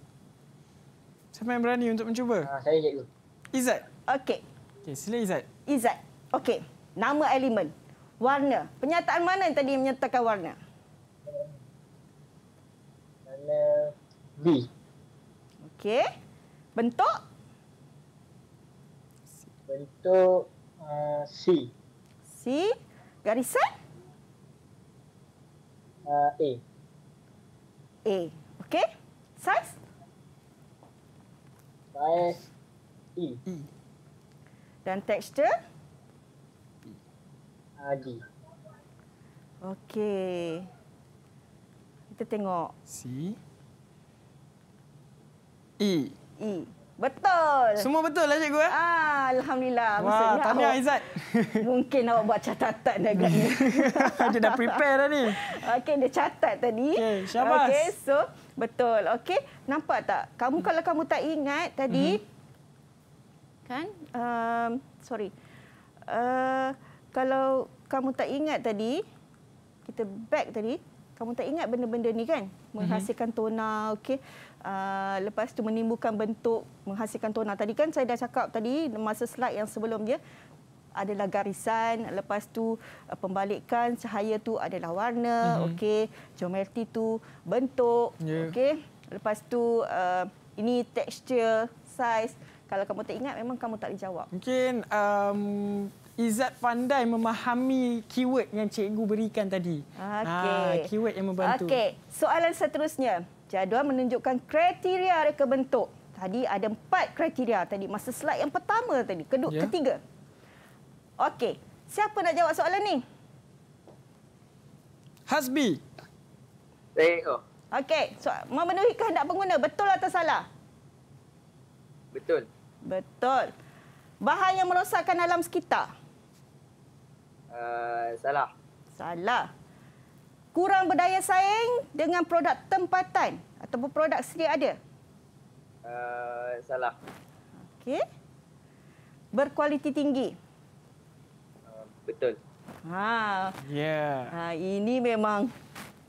Siapa yang berani untuk mencuba? Uh, saya cikgu. Izzat. Okey. Okey, sila Izzat. Izzat. Okey. Nama elemen. Warna. Pernyataan mana yang tadi menyertakan warna? Mana B. Okey. Bentuk? Bentuk uh, C. C. Garisan? Uh, A. A. Okey. Saiz? Saiz E. E. Dan tekstur? Uh, D. Okey. Kita tengok. C. E. E. Betul. Semua betul lah cikgu eh? Ah, Alhamdulillah. Wah, Maksudnya tahniah awak- Izzat. Mungkin awak buat catatan agaknya. Dia dah prepare dah ni. Okey, dia catat tadi. Okey, syabas. Okey, so betul. Okey, nampak tak? Kamu kalau kamu tak ingat tadi, kan? Um, sorry. Uh, kalau kamu tak ingat tadi, kita back tadi, kamu tak ingat benda-benda ni kan? Menghasilkan tona, okey. Uh, lepas tu menimbulkan bentuk menghasilkan tona. Tadi kan saya dah cakap tadi masa slide yang sebelum dia adalah garisan, lepas tu uh, pembalikan cahaya tu adalah warna, Mhm. okey. Geometri tu bentuk, Ya. okey. Lepas tu uh, ini tekstur, saiz. Kalau kamu tak ingat memang kamu tak boleh jawab. Mungkin um, Izzat pandai memahami keyword yang cikgu berikan tadi. Okey. Ah, keyword yang membantu. Okey, soalan seterusnya. Jadual menunjukkan kriteria reka bentuk. Tadi ada empat kriteria tadi masa slide yang pertama tadi, kedua, Ya. ketiga. Okey, siapa nak jawab soalan ni? Hasbi. Saya oh, Okey, so, memenuhi kehendak pengguna betul atau salah? betul. Betul. Bahan yang merosakkan alam sekitar. Uh, salah. Salah. Kurang berdaya saing dengan produk tempatan ataupun produk sedia ada. Uh, salah. Okey. Berkualiti tinggi. Uh, betul. Ha, Ya. ha ini memang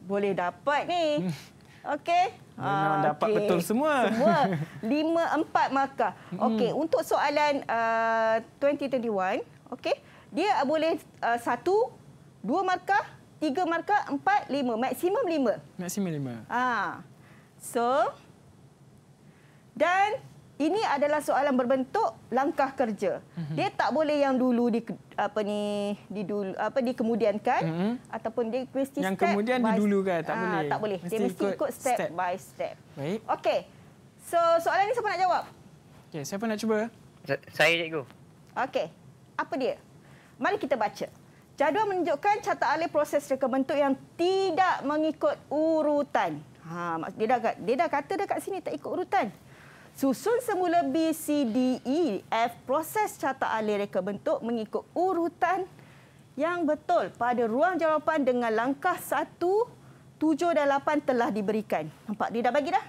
boleh dapat ni. Okey. Hmm. Memang dapat okey. betul semua. Semua. Lima, empat markah. Okey, untuk soalan uh, 2021, okey, dia boleh uh, satu, dua markah, tiga markah, empat, lima. Maksimum lima. Maksimum lima. Ah. So dan ini adalah soalan berbentuk langkah kerja. Mm-hmm. Dia tak boleh yang dulu di apa ni di dulu apa dikemudiankan Mhm. mm-hmm. ataupun dia mesti Yang step kemudian by- didulukan, tak Ah, boleh. Tak boleh. Mesti dia mesti ikut ikut step, step. by step. Baik. Okey. So soalan ni siapa nak jawab? Okey, siapa nak cuba? Sa- Saya cikgu. Okey. Apa dia? Mari kita baca. Jadual menunjukkan carta alih proses reka bentuk yang tidak mengikut urutan. Ha, dia dah dia dah kata dekat sini tak ikut urutan. Susun semula B, C, D, E, F proses carta alih reka bentuk mengikut urutan yang betul pada ruang jawapan dengan langkah 1, 7 dan 8 telah diberikan. Nampak dia dah bagi dah?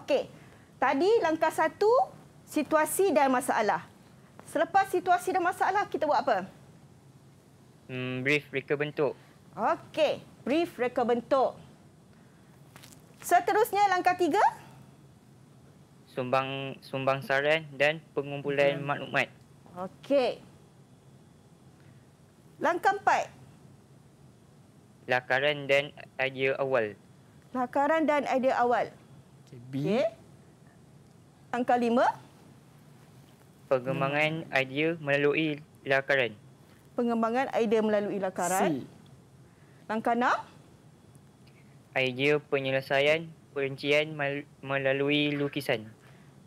Okey. Tadi langkah satu, situasi dan masalah. Selepas situasi dan masalah, kita buat apa? Hmm, brief reka bentuk. Okey, brief reka bentuk. Seterusnya langkah tiga, Sumbang sumbang saran dan pengumpulan maklumat. okey. Langkah empat, Lakaran dan idea awal. lakaran dan idea awal. Okey, B. Okey. Langkah lima, Pengembangan idea melalui lakaran. Pengembangan idea melalui lakaran. C. Langkah enam, Idea penyelesaian perincian melalui lukisan.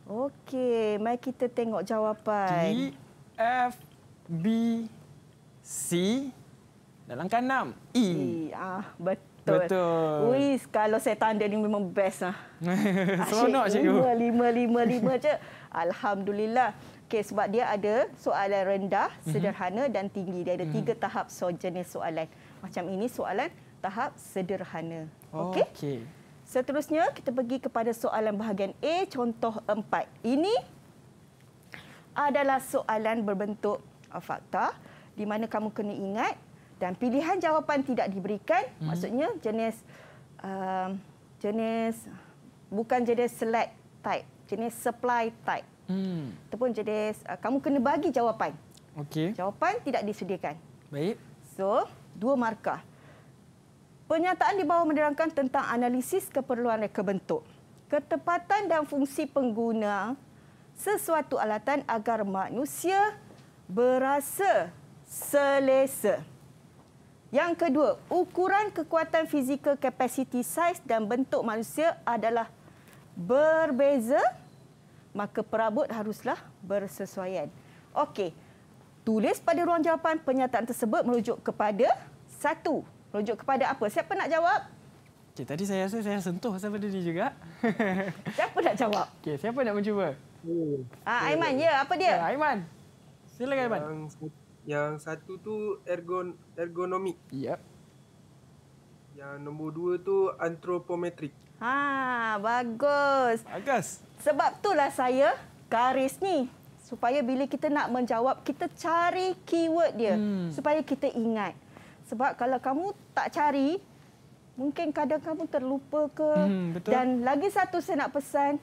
okey. Mari kita tengok jawapan. D, F, B, C dan langkah enam. E. E. Ah, bet- betul. Betul. Wis, kalau saya tanda ni memang best lah. Seronok cikgu. Lima, lima, lima, lima je. Alhamdulillah. Okey, sebab dia ada soalan rendah, Mhm. sederhana dan tinggi. Dia ada tiga tahap so jenis soalan. Macam ini soalan tahap sederhana. Okey? Okey. Seterusnya, kita pergi kepada soalan bahagian A, contoh empat. Ini adalah soalan berbentuk uh, fakta di mana kamu kena ingat dan pilihan jawapan tidak diberikan. Hmm. Maksudnya jenis uh, jenis bukan jenis select type, jenis supply type. Hmm. Ataupun jenis uh, kamu kena bagi jawapan. Okey. Jawapan tidak disediakan. Baik. So, dua markah. Pernyataan di bawah menerangkan tentang analisis keperluan reka bentuk. Ketepatan dan fungsi pengguna sesuatu alatan agar manusia berasa selesa. Yang kedua, ukuran kekuatan fizikal capacity size dan bentuk manusia adalah berbeza, maka perabot haruslah bersesuaian. Okey, tulis pada ruang jawapan pernyataan tersebut merujuk kepada satu. Merujuk kepada apa? Siapa nak jawab? Okey, tadi saya rasa saya sentuh pasal benda ni juga. Siapa nak jawab? Okey, siapa nak mencuba? Ah, Aiman, ya. Apa Ya, dia? Aiman. Silakan Aiman. Yang, yang satu tu ergon, ergonomik. Yep. Yang nombor dua tu antropometrik. Ha, bagus. Bagus. Sebab itulah saya garis ni. Supaya bila kita nak menjawab, kita cari keyword dia. Hmm. Supaya kita ingat. Sebab kalau kamu tak cari, mungkin kadang kamu terlupa ke. Hmm, betul. Dan lagi satu saya nak pesan,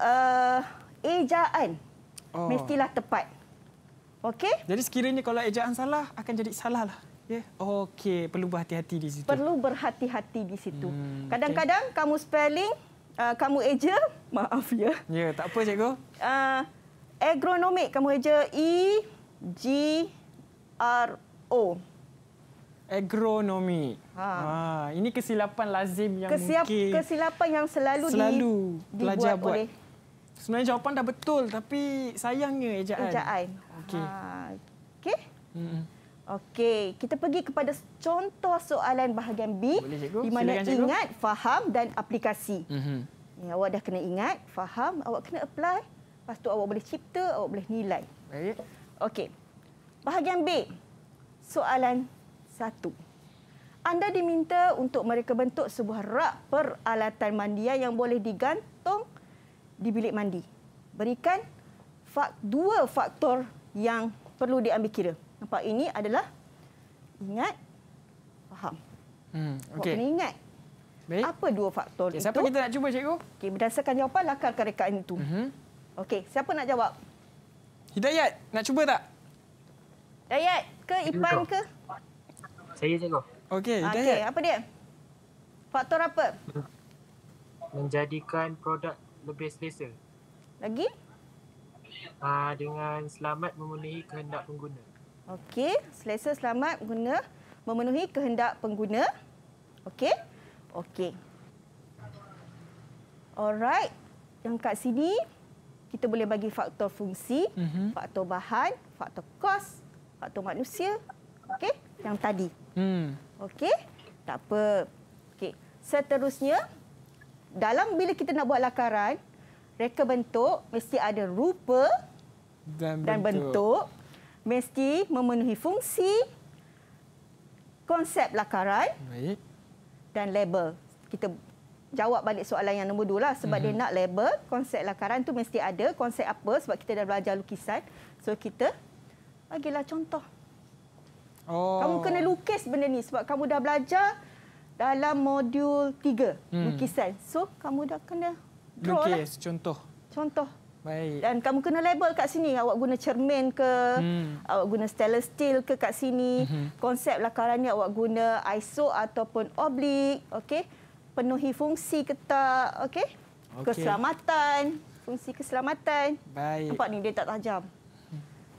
uh, ejaan Oh. mestilah tepat. Okey? Jadi sekiranya kalau ejaan salah akan jadi salah lah. Ya. Yeah. Okey, perlu berhati-hati di situ. Perlu berhati-hati di situ. Hmm, Kadang-kadang kamu spelling, uh, kamu eja, maaf ya. Ya, tak apa cikgu. Uh, agronomik kamu eja E G R O. Agronomi. Ha. Ha. ini kesilapan lazim yang Kesiap, mungkin kesilapan yang selalu, selalu di, pelajar dibuat buat. oleh Sebenarnya jawapan dah betul tapi sayangnya ejaan. ejaan. Okey. Ha. Okey? Hmm. Okey, kita pergi kepada contoh soalan bahagian B Boleh, cikgu. di mana Silakan, cikgu. ingat, faham dan aplikasi. Mhm. Ya, awak dah kena ingat, faham, awak kena apply. Lepas tu awak boleh cipta, awak boleh nilai. Baik. Okey. Bahagian B. Soalan satu. Anda diminta untuk mereka bentuk sebuah rak peralatan mandian yang boleh digantung di bilik mandi. Berikan fak, dua faktor yang perlu diambil kira. Nampak ini adalah ingat, faham. Hmm. Okey. kena ingat. Baik. Apa dua faktor Okay, itu? siapa kita nak cuba cikgu? Okey, berdasarkan jawapan lakarkan rekaan itu. Mhm. Okey, siapa nak jawab? Hidayat, nak cuba tak? Dayat ke Ipan ke? Saya cikgu. Okey, Ah, Okey, Hidayat. apa dia? Faktor apa? Menjadikan produk lebih selesa Lagi? uh, dengan selamat memenuhi kehendak pengguna. Okey, selesa selamat guna memenuhi kehendak pengguna. Okey? Okey. Alright. Yang kat sini kita boleh bagi faktor fungsi, Mhm. faktor bahan, faktor kos, faktor manusia. Okey? Yang tadi. Hmm. Okey? Tak apa. Okey. Seterusnya dalam bila kita nak buat lakaran, reka bentuk mesti ada rupa Dan, dan bentuk mesti memenuhi fungsi, konsep lakaran Baik. dan label. Kita jawab balik soalan yang nombor dua lah sebab mm-hmm. dia nak label, konsep lakaran tu mesti ada, konsep apa sebab kita dah belajar lukisan. So kita bagilah contoh. Oh. Kamu kena lukis benda ni sebab kamu dah belajar dalam modul tiga Hmm. lukisan. So kamu dah kena draw lah lukis contoh. contoh. Baik. Dan kamu kena label kat sini. Awak guna cermin ke, Hmm. awak guna stainless steel ke kat sini. Mhm. Konsep lakarannya awak guna ISO ataupun oblique. Okey. Penuhi fungsi ke tak. Okey. Okey. Keselamatan. Fungsi keselamatan. Baik. Nampak ni dia tak tajam.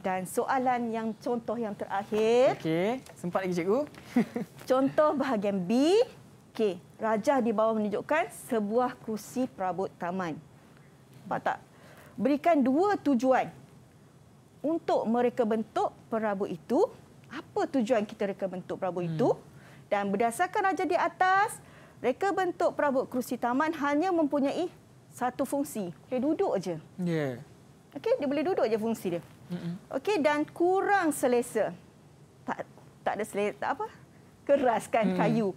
Dan soalan yang contoh yang terakhir. Okey, sempat lagi cikgu. Contoh bahagian B. Okey, rajah di bawah menunjukkan sebuah kursi perabot taman. Nampak tak? Berikan dua tujuan untuk mereka bentuk perabot itu. Apa tujuan kita reka bentuk perabot hmm. itu? Dan berdasarkan raja di atas, reka bentuk perabot kerusi taman hanya mempunyai satu fungsi. Boleh duduk aja. Ya. Yeah. Okey, dia boleh duduk aja fungsi dia. Okey dan kurang selesa. Tak tak ada selesa tak apa? Keraskan hmm. kayu.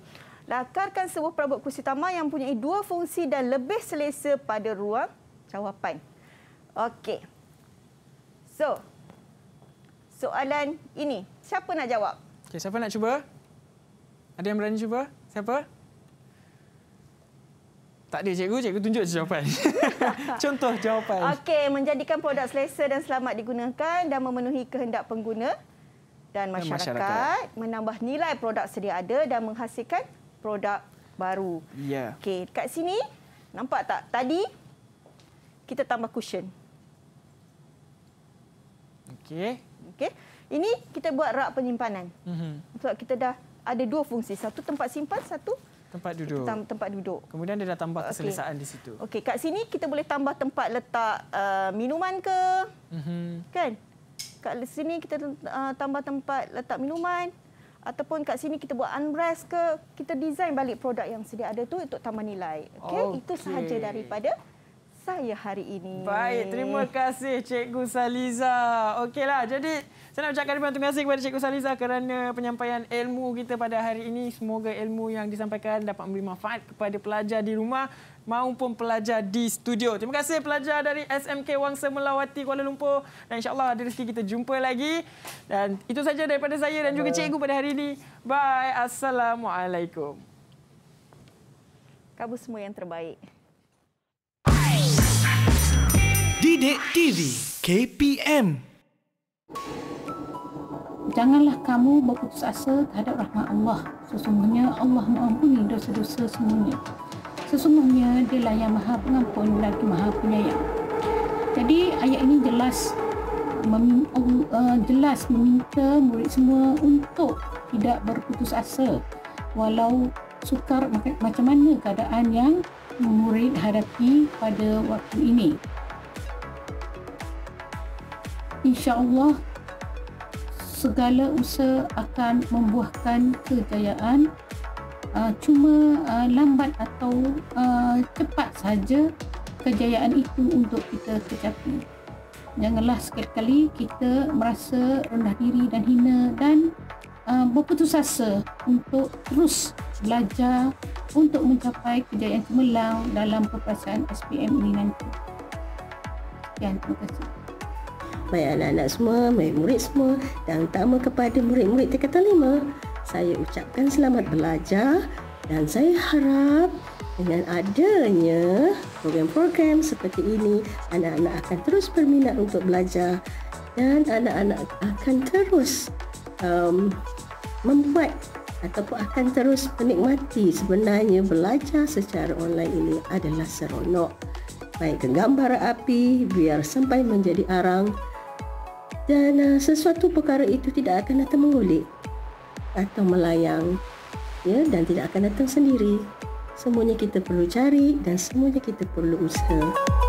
Lakarkan sebuah perabot kerusi taman yang mempunyai dua fungsi dan lebih selesa pada ruang jawapan. Okey. So, soalan ini, siapa nak jawab? Okey, siapa nak cuba? Ada yang berani cuba? Siapa? Tak ada cikgu, cikgu tunjuk jawapan. Contoh jawapan. Okey, menjadikan produk selesa dan selamat digunakan dan memenuhi kehendak pengguna dan masyarakat, masyarakat. menambah nilai produk sedia ada dan menghasilkan produk baru. Ya. Okey, kat sini nampak tak? Tadi kita tambah cushion. Okey. Okey. Ini kita buat rak penyimpanan. Mm-hmm. Sebab kita dah ada dua fungsi. Satu tempat simpan, satu tempat duduk. Tempat duduk. Kemudian dia dah tambah keselesaan okay. di situ. Okey, kat sini kita boleh tambah tempat letak uh, minuman ke? Mm-hmm. Kan? Kat sini kita uh, tambah tempat letak minuman ataupun kat sini kita buat unrest ke, kita design balik produk yang sedia ada tu untuk tambah nilai. Okey, okay. itu sahaja daripada saya hari ini. Baik, terima kasih Cikgu Saliza. Okeylah, jadi saya nak ucapkan terima kasih kepada Cikgu Saliza kerana penyampaian ilmu kita pada hari ini. Semoga ilmu yang disampaikan dapat memberi manfaat kepada pelajar di rumah maupun pelajar di studio. Terima kasih pelajar dari SMK Wangsa Melawati Kuala Lumpur. Dan insyaAllah ada rezeki kita jumpa lagi. Dan itu saja daripada saya dan juga cikgu pada hari ini. Bye. Assalamualaikum. Kamu semua yang terbaik. Didik TV KPM Janganlah kamu berputus asa terhadap rahmat Allah. Sesungguhnya Allah mengampuni dosa-dosa semuanya. Sesungguhnya dialah yang maha pengampun lagi maha penyayang. Jadi ayat ini jelas mem, uh, jelas meminta murid semua untuk tidak berputus asa walau sukar macam mana keadaan yang murid hadapi pada waktu ini insya-Allah segala usaha akan membuahkan kejayaan. Uh, cuma uh, lambat atau uh, cepat saja kejayaan itu untuk kita kecapi. Janganlah sekali-kali kita merasa rendah diri dan hina dan uh, berputus asa untuk terus belajar untuk mencapai kejayaan cemerlang dalam perpasangan SPM ini nanti. Sekian, terima kasih baik anak-anak semua, murid-murid semua dan utama kepada murid-murid tingkatan lima. Saya ucapkan selamat belajar dan saya harap dengan adanya program-program seperti ini, anak-anak akan terus berminat untuk belajar dan anak-anak akan terus um, membuat ataupun akan terus menikmati sebenarnya belajar secara online ini adalah seronok. Baik gambar api biar sampai menjadi arang dan uh, sesuatu perkara itu tidak akan datang mengulik atau melayang ya dan tidak akan datang sendiri. Semuanya kita perlu cari dan semuanya kita perlu usaha